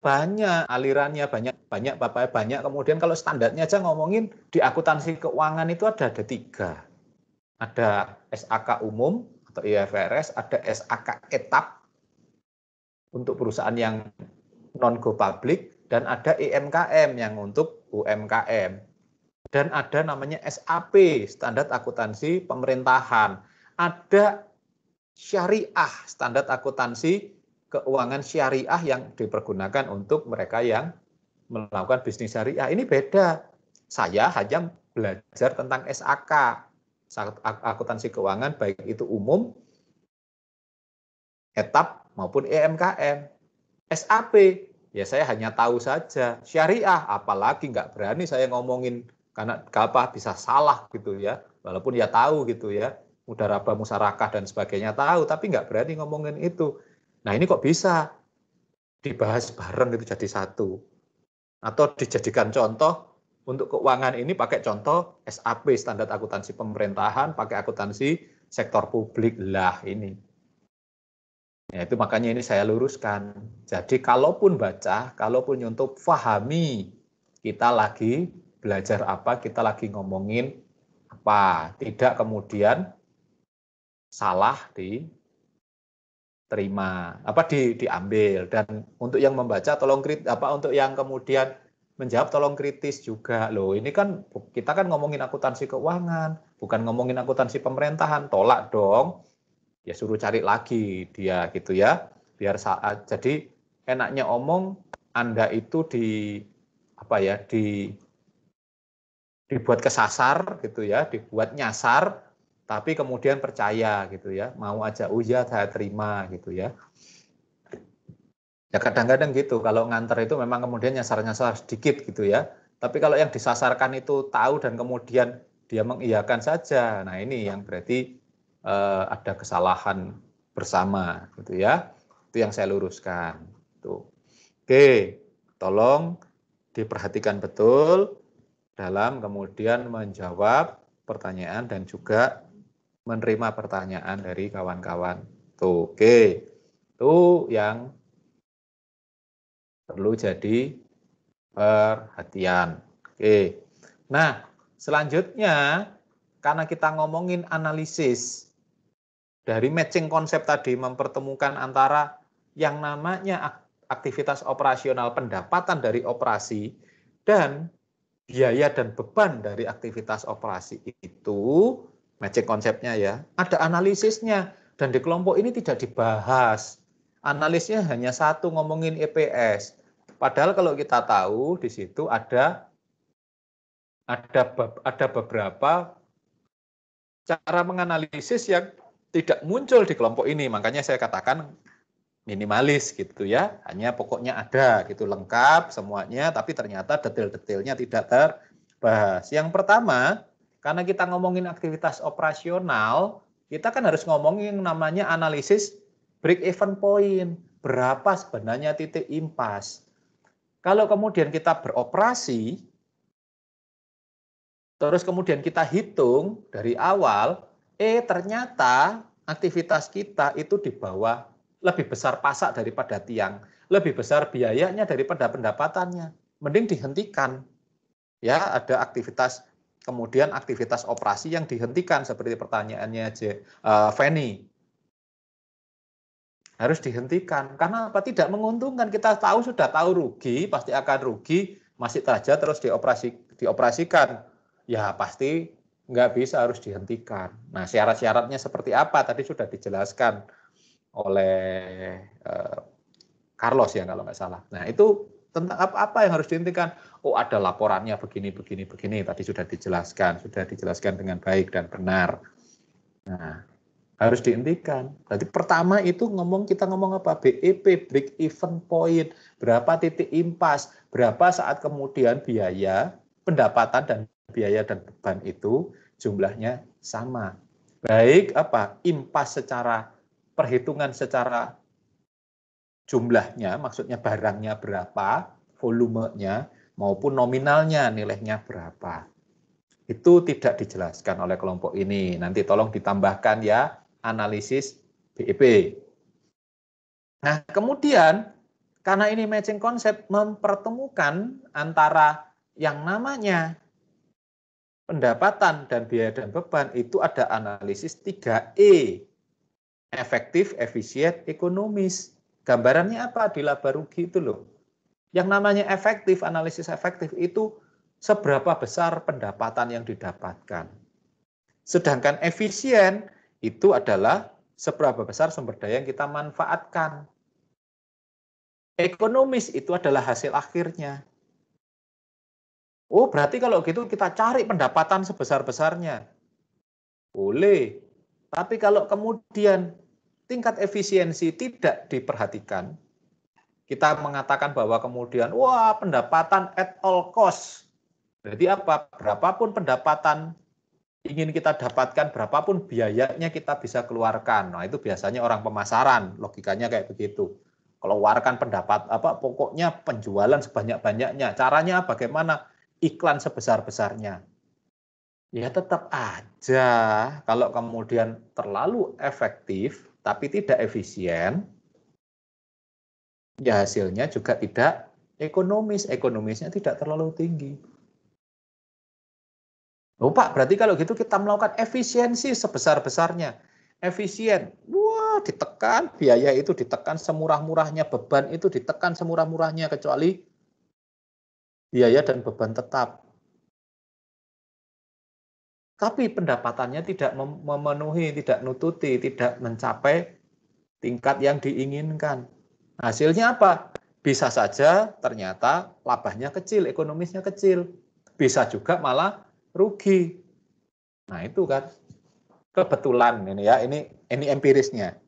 banyak alirannya banyak banyak bapak banyak kemudian kalau standarnya aja ngomongin di akuntansi keuangan itu ada ada tiga ada SAK umum atau IFRS ada SAK etap untuk perusahaan yang non go public dan ada IMKM yang untuk UMKM dan ada namanya SAP standar akuntansi pemerintahan ada syariah standar akuntansi keuangan syariah yang dipergunakan untuk mereka yang melakukan bisnis syariah. Ini beda. Saya hanya belajar tentang SAK, akuntansi keuangan baik itu umum, etap maupun EMKM. SAP, ya saya hanya tahu saja. Syariah, apalagi nggak berani saya ngomongin karena apa bisa salah gitu ya. Walaupun ya tahu gitu ya, mudarabah musyarakah dan sebagainya tahu, tapi nggak berani ngomongin itu. Nah ini kok bisa dibahas bareng itu jadi satu. Atau dijadikan contoh untuk keuangan ini pakai contoh SAP, standar akuntansi pemerintahan, pakai akuntansi sektor publik. Lah ini. Ya, itu makanya ini saya luruskan. Jadi kalaupun baca, kalaupun nyontoh, fahami kita lagi belajar apa, kita lagi ngomongin apa. Tidak kemudian salah di terima apa di diambil dan untuk yang membaca tolong kritis apa untuk yang kemudian menjawab tolong kritis juga loh ini kan kita kan ngomongin akuntansi keuangan bukan ngomongin akuntansi pemerintahan tolak dong ya suruh cari lagi dia gitu ya biar saat jadi enaknya omong anda itu di apa ya di dibuat kesasar gitu ya dibuat nyasar tapi kemudian percaya gitu ya, mau aja oh ya saya terima gitu ya. Ya kadang-kadang gitu, kalau nganter itu memang kemudian nyasar-nyasar sedikit gitu ya. Tapi kalau yang disasarkan itu tahu dan kemudian dia mengiyakan saja, nah ini yang berarti eh, ada kesalahan bersama gitu ya. Itu yang saya luruskan. Tuh. Oke, tolong diperhatikan betul dalam kemudian menjawab pertanyaan dan juga menerima pertanyaan dari kawan-kawan. Tuh, oke. Itu yang perlu jadi perhatian. Oke. Nah, selanjutnya karena kita ngomongin analisis dari matching konsep tadi mempertemukan antara yang namanya aktivitas operasional pendapatan dari operasi dan biaya dan beban dari aktivitas operasi itu matching konsepnya ya, ada analisisnya dan di kelompok ini tidak dibahas. Analisnya hanya satu ngomongin EPS. Padahal kalau kita tahu di situ ada ada ada beberapa cara menganalisis yang tidak muncul di kelompok ini. Makanya saya katakan minimalis gitu ya. Hanya pokoknya ada gitu lengkap semuanya tapi ternyata detail-detailnya tidak terbahas. Yang pertama, karena kita ngomongin aktivitas operasional, kita kan harus ngomongin namanya analisis break even point. Berapa sebenarnya titik impas. Kalau kemudian kita beroperasi, terus kemudian kita hitung dari awal, eh ternyata aktivitas kita itu di bawah lebih besar pasak daripada tiang, lebih besar biayanya daripada pendapatannya. Mending dihentikan. Ya, ada aktivitas kemudian aktivitas operasi yang dihentikan seperti pertanyaannya uh, Feni. Harus dihentikan karena apa? Tidak menguntungkan. Kita tahu sudah tahu rugi pasti akan rugi. Masih saja terus dioperasi dioperasikan. Ya pasti nggak bisa harus dihentikan nah syarat-syaratnya seperti apa tadi sudah dijelaskan oleh uh, Carlos ya kalau nggak salah nah itu tentang apa, apa yang harus dihentikan. Oh ada laporannya begini, begini, begini. Tadi sudah dijelaskan, sudah dijelaskan dengan baik dan benar. Nah, harus dihentikan. Berarti pertama itu ngomong kita ngomong apa? BEP, break even point. Berapa titik impas, berapa saat kemudian biaya, pendapatan dan biaya dan beban itu jumlahnya sama. Baik apa? Impas secara perhitungan secara jumlahnya, maksudnya barangnya berapa, volumenya, maupun nominalnya nilainya berapa. Itu tidak dijelaskan oleh kelompok ini. Nanti tolong ditambahkan ya analisis BEP. Nah, kemudian karena ini matching konsep mempertemukan antara yang namanya pendapatan dan biaya dan beban itu ada analisis 3E. Efektif, efisien, ekonomis. Gambarannya apa di laba rugi itu loh. Yang namanya efektif, analisis efektif itu seberapa besar pendapatan yang didapatkan. Sedangkan efisien itu adalah seberapa besar sumber daya yang kita manfaatkan. Ekonomis itu adalah hasil akhirnya. Oh, berarti kalau gitu kita cari pendapatan sebesar-besarnya. Boleh. Tapi kalau kemudian tingkat efisiensi tidak diperhatikan, kita mengatakan bahwa kemudian, wah pendapatan at all cost. Berarti apa? Berapapun pendapatan ingin kita dapatkan, berapapun biayanya kita bisa keluarkan. Nah itu biasanya orang pemasaran, logikanya kayak begitu. Keluarkan pendapat, apa pokoknya penjualan sebanyak-banyaknya. Caranya bagaimana? Iklan sebesar-besarnya. Ya tetap aja kalau kemudian terlalu efektif tapi tidak efisien, ya hasilnya juga tidak ekonomis, ekonomisnya tidak terlalu tinggi. Oh Pak, berarti kalau gitu kita melakukan efisiensi sebesar-besarnya. Efisien, wah ditekan, biaya itu ditekan semurah-murahnya, beban itu ditekan semurah-murahnya, kecuali biaya dan beban tetap. Tapi pendapatannya tidak memenuhi, tidak nututi, tidak mencapai tingkat yang diinginkan. Hasilnya apa? Bisa saja ternyata labahnya kecil, ekonomisnya kecil. Bisa juga malah rugi. Nah, itu kan kebetulan ini ya, ini ini empirisnya.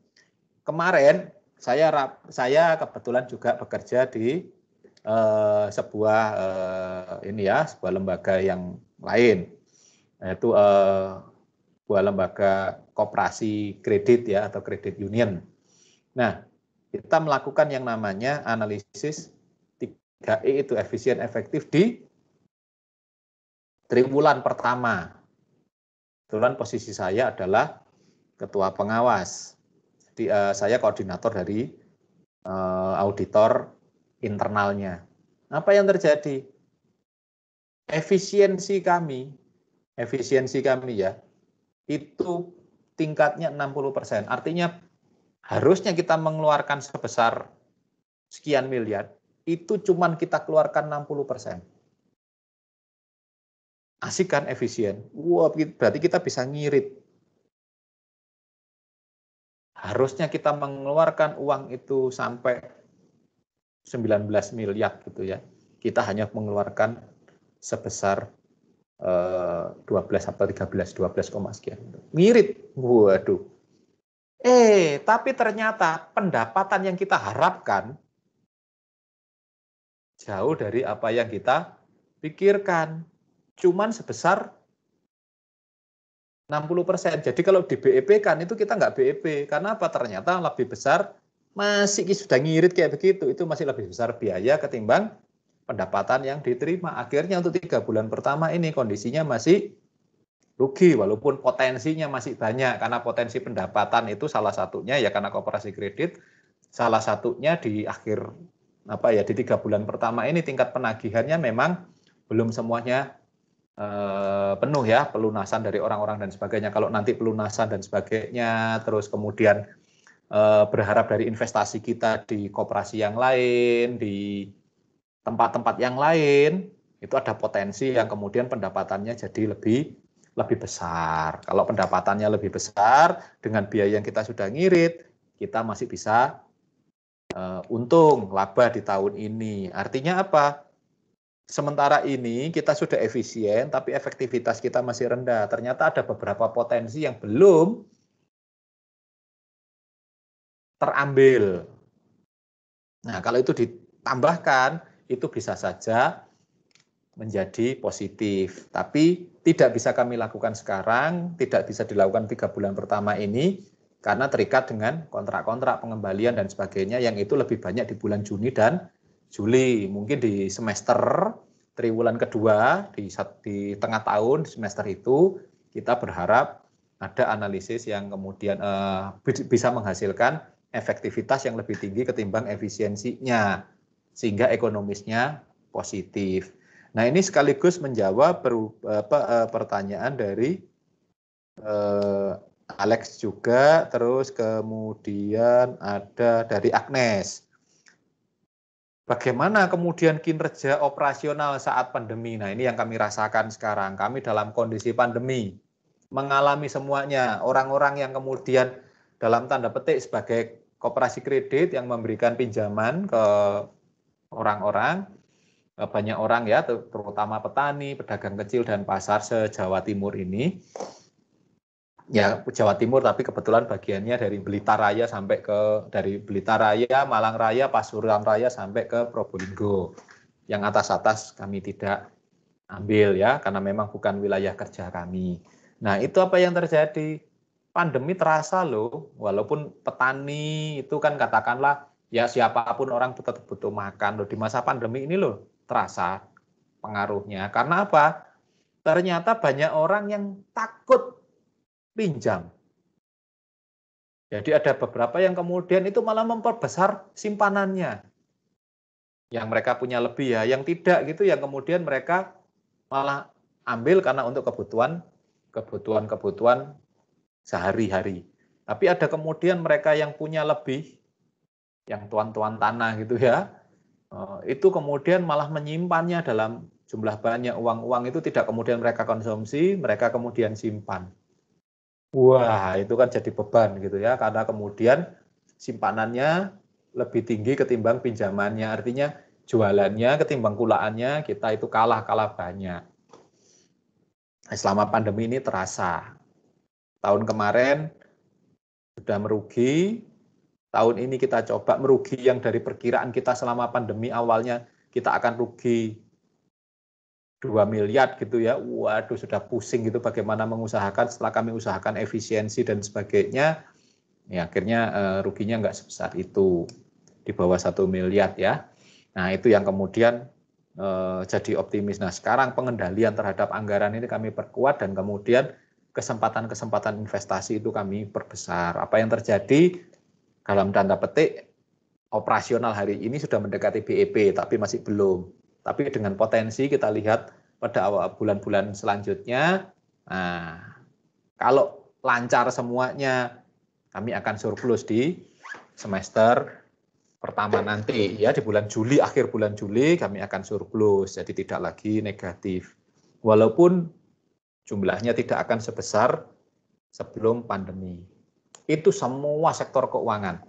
Kemarin saya saya kebetulan juga bekerja di eh, sebuah eh, ini ya, sebuah lembaga yang lain yaitu uh, sebuah lembaga koperasi kredit ya atau kredit union. Nah, kita melakukan yang namanya analisis 3E itu efisien efektif di triwulan pertama. Kebetulan posisi saya adalah ketua pengawas. Jadi, uh, saya koordinator dari uh, auditor internalnya. Apa yang terjadi? Efisiensi kami efisiensi kami ya, itu tingkatnya 60%. Artinya harusnya kita mengeluarkan sebesar sekian miliar, itu cuman kita keluarkan 60%. Asik kan efisien? Wah, berarti kita bisa ngirit. Harusnya kita mengeluarkan uang itu sampai 19 miliar gitu ya. Kita hanya mengeluarkan sebesar 12 eh, atau 13, 12, sekian. Mirip. Waduh. Eh, tapi ternyata pendapatan yang kita harapkan jauh dari apa yang kita pikirkan. Cuman sebesar 60 persen. Jadi kalau di BEP kan itu kita nggak BEP. Karena apa? Ternyata lebih besar masih sudah ngirit kayak begitu. Itu masih lebih besar biaya ketimbang pendapatan yang diterima. Akhirnya untuk tiga bulan pertama ini kondisinya masih rugi walaupun potensinya masih banyak karena potensi pendapatan itu salah satunya ya karena kooperasi kredit salah satunya di akhir apa ya di tiga bulan pertama ini tingkat penagihannya memang belum semuanya eh, penuh ya pelunasan dari orang-orang dan sebagainya kalau nanti pelunasan dan sebagainya terus kemudian eh, berharap dari investasi kita di kooperasi yang lain di tempat-tempat yang lain itu ada potensi yang kemudian pendapatannya jadi lebih lebih besar. Kalau pendapatannya lebih besar dengan biaya yang kita sudah ngirit, kita masih bisa uh, untung laba di tahun ini. Artinya apa? Sementara ini kita sudah efisien, tapi efektivitas kita masih rendah. Ternyata ada beberapa potensi yang belum terambil. Nah, kalau itu ditambahkan, itu bisa saja menjadi positif. Tapi tidak bisa kami lakukan sekarang, tidak bisa dilakukan tiga bulan pertama ini, karena terikat dengan kontrak-kontrak pengembalian dan sebagainya yang itu lebih banyak di bulan Juni dan Juli. Mungkin di semester triwulan kedua, di, di tengah tahun, semester itu, kita berharap ada analisis yang kemudian uh, bisa menghasilkan efektivitas yang lebih tinggi ketimbang efisiensinya sehingga ekonomisnya positif. Nah, ini sekaligus menjawab per, apa, eh, pertanyaan dari eh, Alex juga, terus kemudian ada dari Agnes. Bagaimana kemudian kinerja operasional saat pandemi? Nah, ini yang kami rasakan sekarang. Kami dalam kondisi pandemi mengalami semuanya. Orang-orang yang kemudian dalam tanda petik sebagai koperasi kredit yang memberikan pinjaman ke orang-orang, banyak orang ya, terutama petani, pedagang kecil dan pasar se-Jawa Timur ini ya Jawa Timur tapi kebetulan bagiannya dari Blitar Raya sampai ke dari Blitar Raya, Malang Raya, Pasuruan Raya sampai ke Probolinggo. Yang atas-atas kami tidak ambil ya karena memang bukan wilayah kerja kami. Nah, itu apa yang terjadi? Pandemi terasa loh, walaupun petani itu kan katakanlah ya siapa pun orang tetap butuh makan loh di masa pandemi ini loh terasa pengaruhnya. Karena apa? Ternyata banyak orang yang takut pinjam. Jadi ada beberapa yang kemudian itu malah memperbesar simpanannya. Yang mereka punya lebih ya, yang tidak gitu yang kemudian mereka malah ambil karena untuk kebutuhan kebutuhan-kebutuhan sehari-hari. Tapi ada kemudian mereka yang punya lebih, yang tuan-tuan tanah gitu ya, eh, itu kemudian malah menyimpannya dalam jumlah banyak uang-uang itu tidak kemudian mereka konsumsi, mereka kemudian simpan. Wah, itu kan jadi beban gitu ya, karena kemudian simpanannya lebih tinggi ketimbang pinjamannya. Artinya jualannya ketimbang kulaannya kita itu kalah-kalah banyak. Nah, selama pandemi ini terasa. Tahun kemarin sudah merugi, tahun ini kita coba merugi yang dari perkiraan kita selama pandemi awalnya kita akan rugi 2 miliar gitu ya. Waduh sudah pusing gitu bagaimana mengusahakan setelah kami usahakan efisiensi dan sebagainya. Ya akhirnya uh, ruginya nggak sebesar itu di bawah satu miliar ya. Nah itu yang kemudian uh, jadi optimis. Nah sekarang pengendalian terhadap anggaran ini kami perkuat dan kemudian kesempatan-kesempatan investasi itu kami perbesar. Apa yang terjadi? Dalam tanda petik operasional hari ini sudah mendekati BEP tapi masih belum. Tapi dengan potensi kita lihat pada awal bulan-bulan selanjutnya, nah, kalau lancar semuanya, kami akan surplus di semester pertama nanti. Ya di bulan Juli akhir bulan Juli kami akan surplus. Jadi tidak lagi negatif. Walaupun jumlahnya tidak akan sebesar sebelum pandemi. Itu semua sektor keuangan.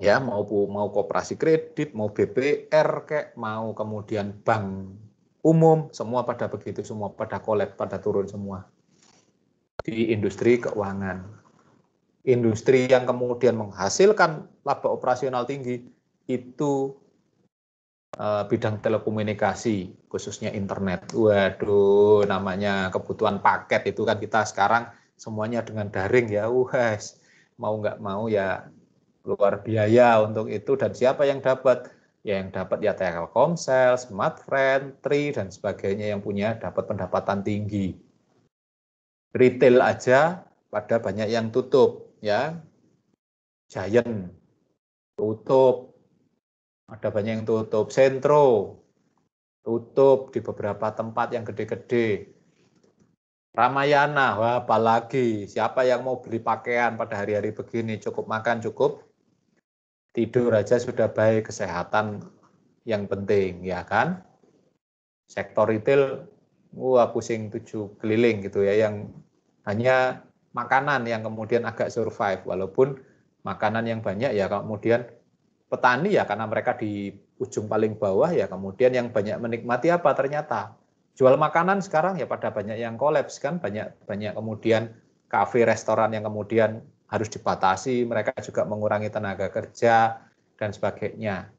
Ya mau mau koperasi kredit mau BPR kayak mau kemudian bank umum semua pada begitu semua pada kolab pada turun semua. Di industri keuangan. Industri yang kemudian menghasilkan laba operasional tinggi itu uh, bidang telekomunikasi khususnya internet waduh namanya kebutuhan paket itu kan kita sekarang semuanya dengan daring ya wes mau nggak mau ya keluar biaya untuk itu dan siapa yang dapat ya yang dapat ya Telkomsel, Smartfren, Tri dan sebagainya yang punya dapat pendapatan tinggi. Retail aja pada banyak yang tutup ya. Giant tutup. Ada banyak yang tutup. Sentro tutup di beberapa tempat yang gede-gede. Ramayana, wah apalagi siapa yang mau beli pakaian pada hari-hari begini cukup makan cukup tidur aja sudah baik, kesehatan yang penting, ya kan? Sektor retail, wah pusing tujuh keliling gitu ya, yang hanya makanan yang kemudian agak survive, walaupun makanan yang banyak ya kemudian petani ya karena mereka di ujung paling bawah ya kemudian yang banyak menikmati apa ternyata jual makanan sekarang ya pada banyak yang kolaps kan banyak banyak kemudian kafe restoran yang kemudian harus dibatasi, mereka juga mengurangi tenaga kerja dan sebagainya.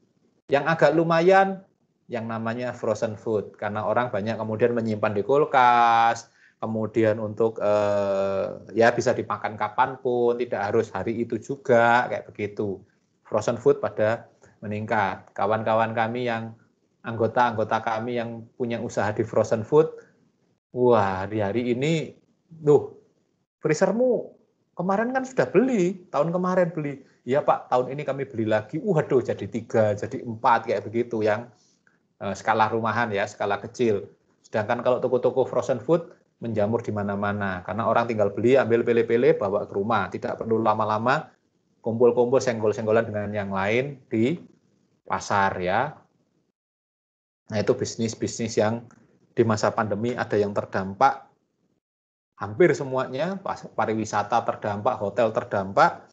Yang agak lumayan yang namanya frozen food karena orang banyak kemudian menyimpan di kulkas, kemudian untuk eh, ya bisa dimakan kapan pun, tidak harus hari itu juga kayak begitu. Frozen food pada meningkat. Kawan-kawan kami yang anggota-anggota kami yang punya usaha di frozen food, wah hari-hari ini, duh, freezermu kemarin kan sudah beli, tahun kemarin beli. Iya Pak, tahun ini kami beli lagi. Waduh, jadi tiga, jadi empat kayak begitu yang uh, skala rumahan ya, skala kecil. Sedangkan kalau toko-toko frozen food menjamur di mana-mana karena orang tinggal beli, ambil pele-pele, bawa ke rumah. Tidak perlu lama-lama kumpul-kumpul senggol-senggolan dengan yang lain di pasar ya. Nah itu bisnis-bisnis yang di masa pandemi ada yang terdampak hampir semuanya pariwisata terdampak, hotel terdampak,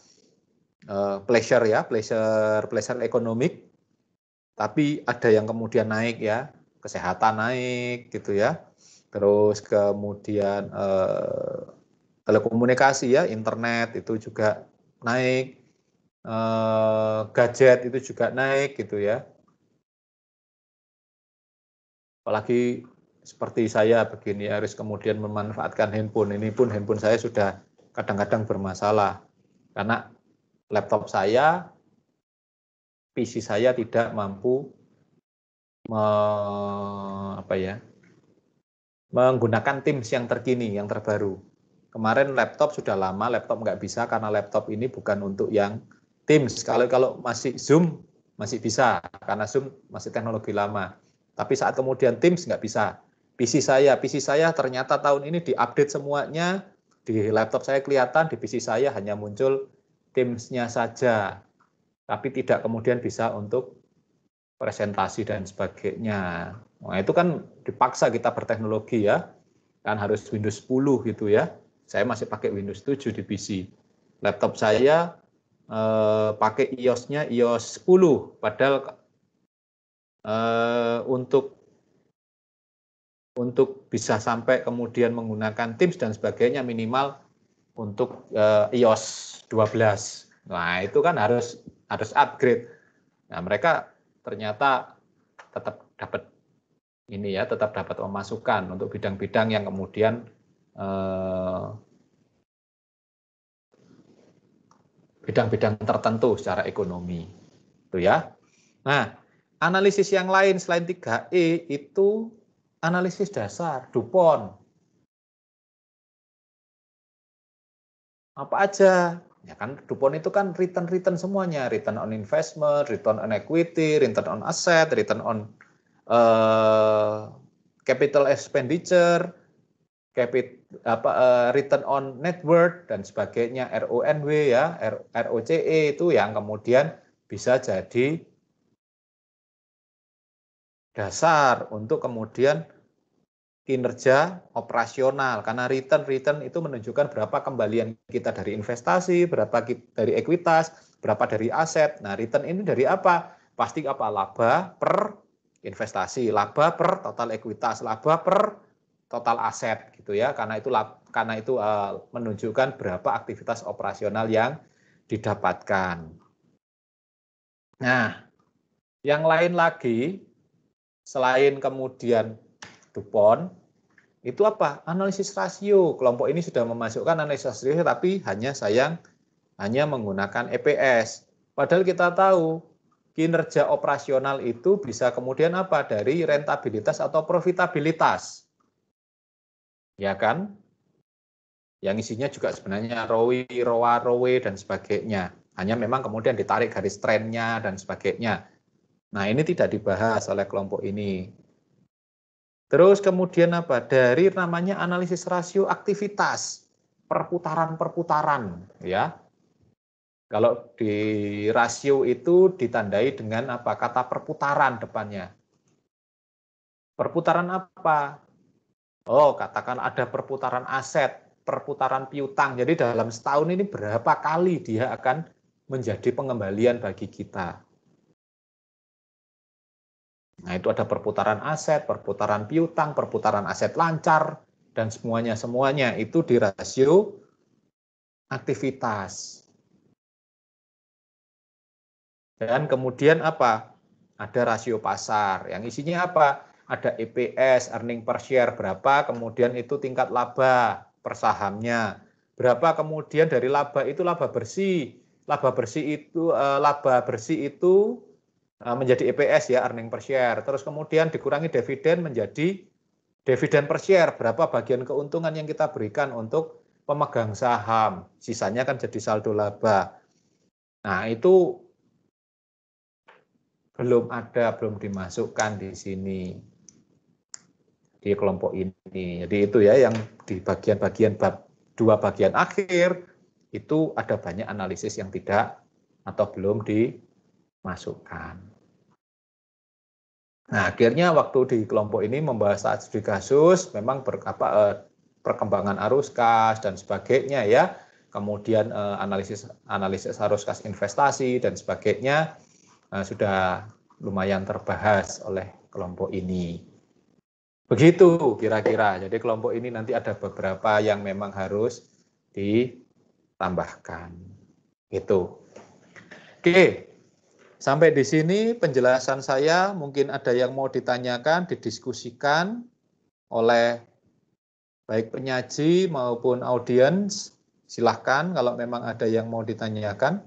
uh, pleasure ya, pleasure pleasure ekonomik. Tapi ada yang kemudian naik ya, kesehatan naik gitu ya. Terus kemudian uh, telekomunikasi ya, internet itu juga naik. Uh, gadget itu juga naik gitu ya. Apalagi seperti saya begini harus kemudian memanfaatkan handphone. Ini pun handphone saya sudah kadang-kadang bermasalah karena laptop saya, PC saya tidak mampu me, apa ya, menggunakan Teams yang terkini, yang terbaru. Kemarin laptop sudah lama, laptop nggak bisa karena laptop ini bukan untuk yang Teams. Kalau kalau masih Zoom masih bisa karena Zoom masih teknologi lama. Tapi saat kemudian Teams nggak bisa. PC saya. PC saya ternyata tahun ini diupdate semuanya. Di laptop saya kelihatan, di PC saya hanya muncul Teams-nya saja. Tapi tidak kemudian bisa untuk presentasi dan sebagainya. Nah, itu kan dipaksa kita berteknologi ya. Kan harus Windows 10 gitu ya. Saya masih pakai Windows 7 di PC. Laptop saya eh, pakai iOS-nya iOS 10 padahal eh, untuk untuk bisa sampai kemudian menggunakan Teams dan sebagainya minimal untuk uh, iOS 12. Nah, itu kan harus harus upgrade. Nah, mereka ternyata tetap dapat ini ya, tetap dapat memasukkan untuk bidang-bidang yang kemudian bidang bidang-bidang tertentu secara ekonomi. Itu ya. Nah, analisis yang lain selain 3E itu analisis dasar, DuPont. Apa aja? Ya kan DuPont itu kan return-return semuanya, return on investment, return on equity, return on asset, return on uh, capital expenditure, capit, apa, uh, return on net worth dan sebagainya, RONW ya, ROCE itu yang kemudian bisa jadi dasar untuk kemudian kinerja operasional karena return return itu menunjukkan berapa kembalian kita dari investasi, berapa dari ekuitas, berapa dari aset. Nah, return ini dari apa? Pasti apa? Laba per investasi, laba per total ekuitas, laba per total aset gitu ya. Karena itu karena itu uh, menunjukkan berapa aktivitas operasional yang didapatkan. Nah, yang lain lagi selain kemudian DuPont, itu apa? Analisis rasio. Kelompok ini sudah memasukkan analisis rasio, tapi hanya sayang hanya menggunakan EPS. Padahal kita tahu kinerja operasional itu bisa kemudian apa? Dari rentabilitas atau profitabilitas. Ya kan? Yang isinya juga sebenarnya ROI, ROA, ROE, dan sebagainya. Hanya memang kemudian ditarik garis trennya dan sebagainya. Nah, ini tidak dibahas oleh kelompok ini. Terus kemudian apa? Dari namanya analisis rasio aktivitas, perputaran-perputaran, ya. Kalau di rasio itu ditandai dengan apa? Kata perputaran depannya. Perputaran apa? Oh, katakan ada perputaran aset, perputaran piutang. Jadi dalam setahun ini berapa kali dia akan menjadi pengembalian bagi kita. Nah, itu ada perputaran aset, perputaran piutang, perputaran aset lancar, dan semuanya-semuanya itu di rasio aktivitas. Dan kemudian apa? Ada rasio pasar. Yang isinya apa? Ada EPS, earning per share berapa, kemudian itu tingkat laba per sahamnya. Berapa kemudian dari laba itu laba bersih. Laba bersih itu eh, laba bersih itu Eh, menjadi EPS ya earning per share. Terus kemudian dikurangi dividen menjadi dividen per share. Berapa bagian keuntungan yang kita berikan untuk pemegang saham, sisanya kan jadi saldo laba. Nah, itu belum ada, belum dimasukkan di sini di kelompok ini. Jadi itu ya yang di bagian-bagian bab dua bagian akhir itu ada banyak analisis yang tidak atau belum dimasukkan. Nah, akhirnya waktu di kelompok ini membahas studi kasus memang ber, eh, perkembangan arus kas dan sebagainya ya. Kemudian eh, analisis analisis arus kas investasi dan sebagainya eh, sudah lumayan terbahas oleh kelompok ini. Begitu kira-kira. Jadi kelompok ini nanti ada beberapa yang memang harus ditambahkan. Gitu. Oke. Sampai di sini penjelasan saya. Mungkin ada yang mau ditanyakan, didiskusikan oleh baik penyaji maupun audiens. Silahkan kalau memang ada yang mau ditanyakan.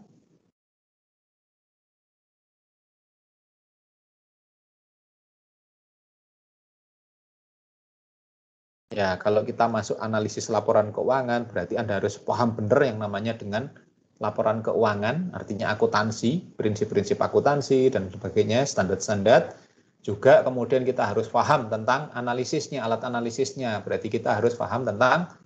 Ya, kalau kita masuk analisis laporan keuangan, berarti Anda harus paham benar yang namanya dengan laporan keuangan, artinya akuntansi, prinsip-prinsip akuntansi, dan sebagainya, standar-standar. Juga kemudian kita harus paham tentang analisisnya, alat analisisnya. Berarti kita harus paham tentang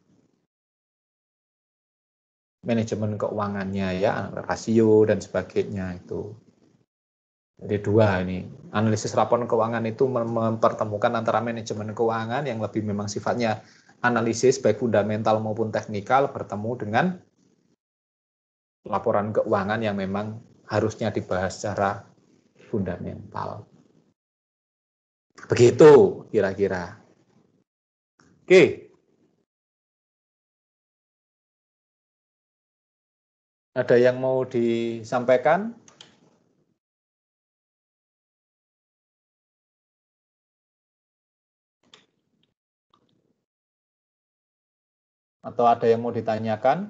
manajemen keuangannya, ya, rasio, dan sebagainya itu. Jadi dua ini, analisis laporan keuangan itu mempertemukan antara manajemen keuangan yang lebih memang sifatnya analisis baik fundamental maupun teknikal bertemu dengan laporan keuangan yang memang harusnya dibahas secara fundamental. Begitu kira-kira. Oke. Ada yang mau disampaikan? Atau ada yang mau ditanyakan?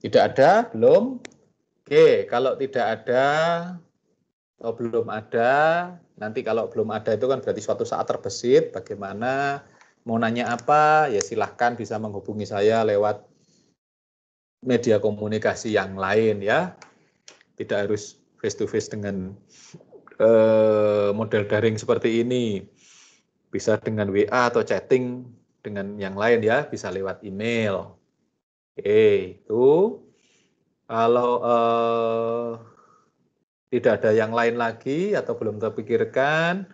Tidak ada, belum? Oke, kalau tidak ada atau belum ada, nanti kalau belum ada itu kan berarti suatu saat terbesit. Bagaimana mau nanya apa? Ya silahkan bisa menghubungi saya lewat media komunikasi yang lain ya. Tidak harus face to face dengan eh, model daring seperti ini. Bisa dengan WA atau chatting dengan yang lain ya, bisa lewat email. Oke, itu kalau eh, tidak ada yang lain lagi atau belum terpikirkan,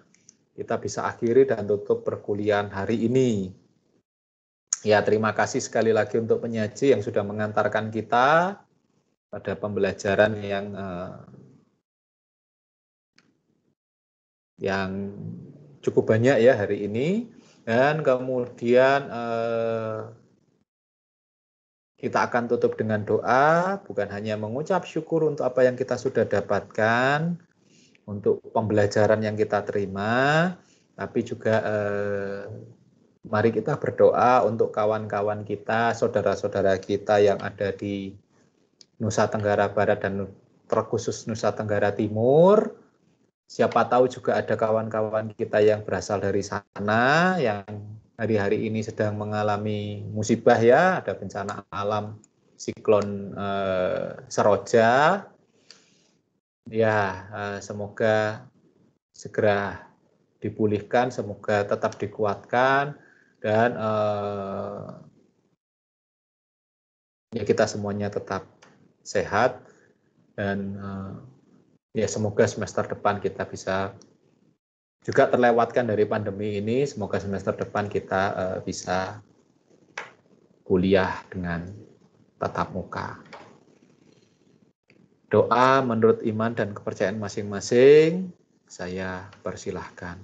kita bisa akhiri dan tutup perkuliahan hari ini. Ya, terima kasih sekali lagi untuk penyaji yang sudah mengantarkan kita pada pembelajaran yang eh, yang cukup banyak ya hari ini dan kemudian eh, kita akan tutup dengan doa, bukan hanya mengucap syukur untuk apa yang kita sudah dapatkan, untuk pembelajaran yang kita terima, tapi juga eh, mari kita berdoa untuk kawan-kawan kita, saudara-saudara kita yang ada di Nusa Tenggara Barat dan terkhusus Nusa Tenggara Timur. Siapa tahu juga ada kawan-kawan kita yang berasal dari sana yang hari-hari ini sedang mengalami musibah ya, ada bencana alam siklon eh, Seroja. Ya, eh, semoga segera dipulihkan, semoga tetap dikuatkan dan eh, ya kita semuanya tetap sehat dan eh, ya semoga semester depan kita bisa juga terlewatkan dari pandemi ini. Semoga semester depan kita uh, bisa kuliah dengan tatap muka. Doa menurut iman dan kepercayaan masing-masing, saya persilahkan.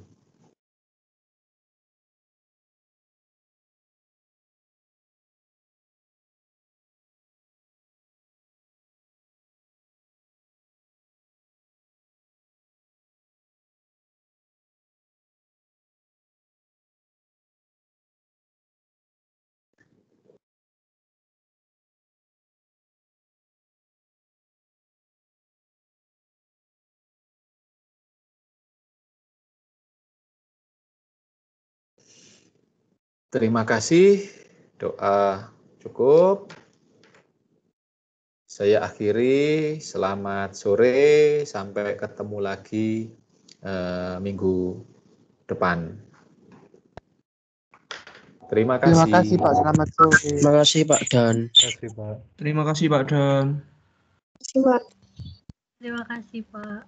Terima kasih. Doa cukup. Saya akhiri. Selamat sore. Sampai ketemu lagi eh, minggu depan. Terima kasih. Terima kasih Pak, selamat sore. Terima kasih Pak Dan. Terima kasih Pak. Terima kasih Pak Dan. Terima kasih, Pak. Terima kasih, Pak.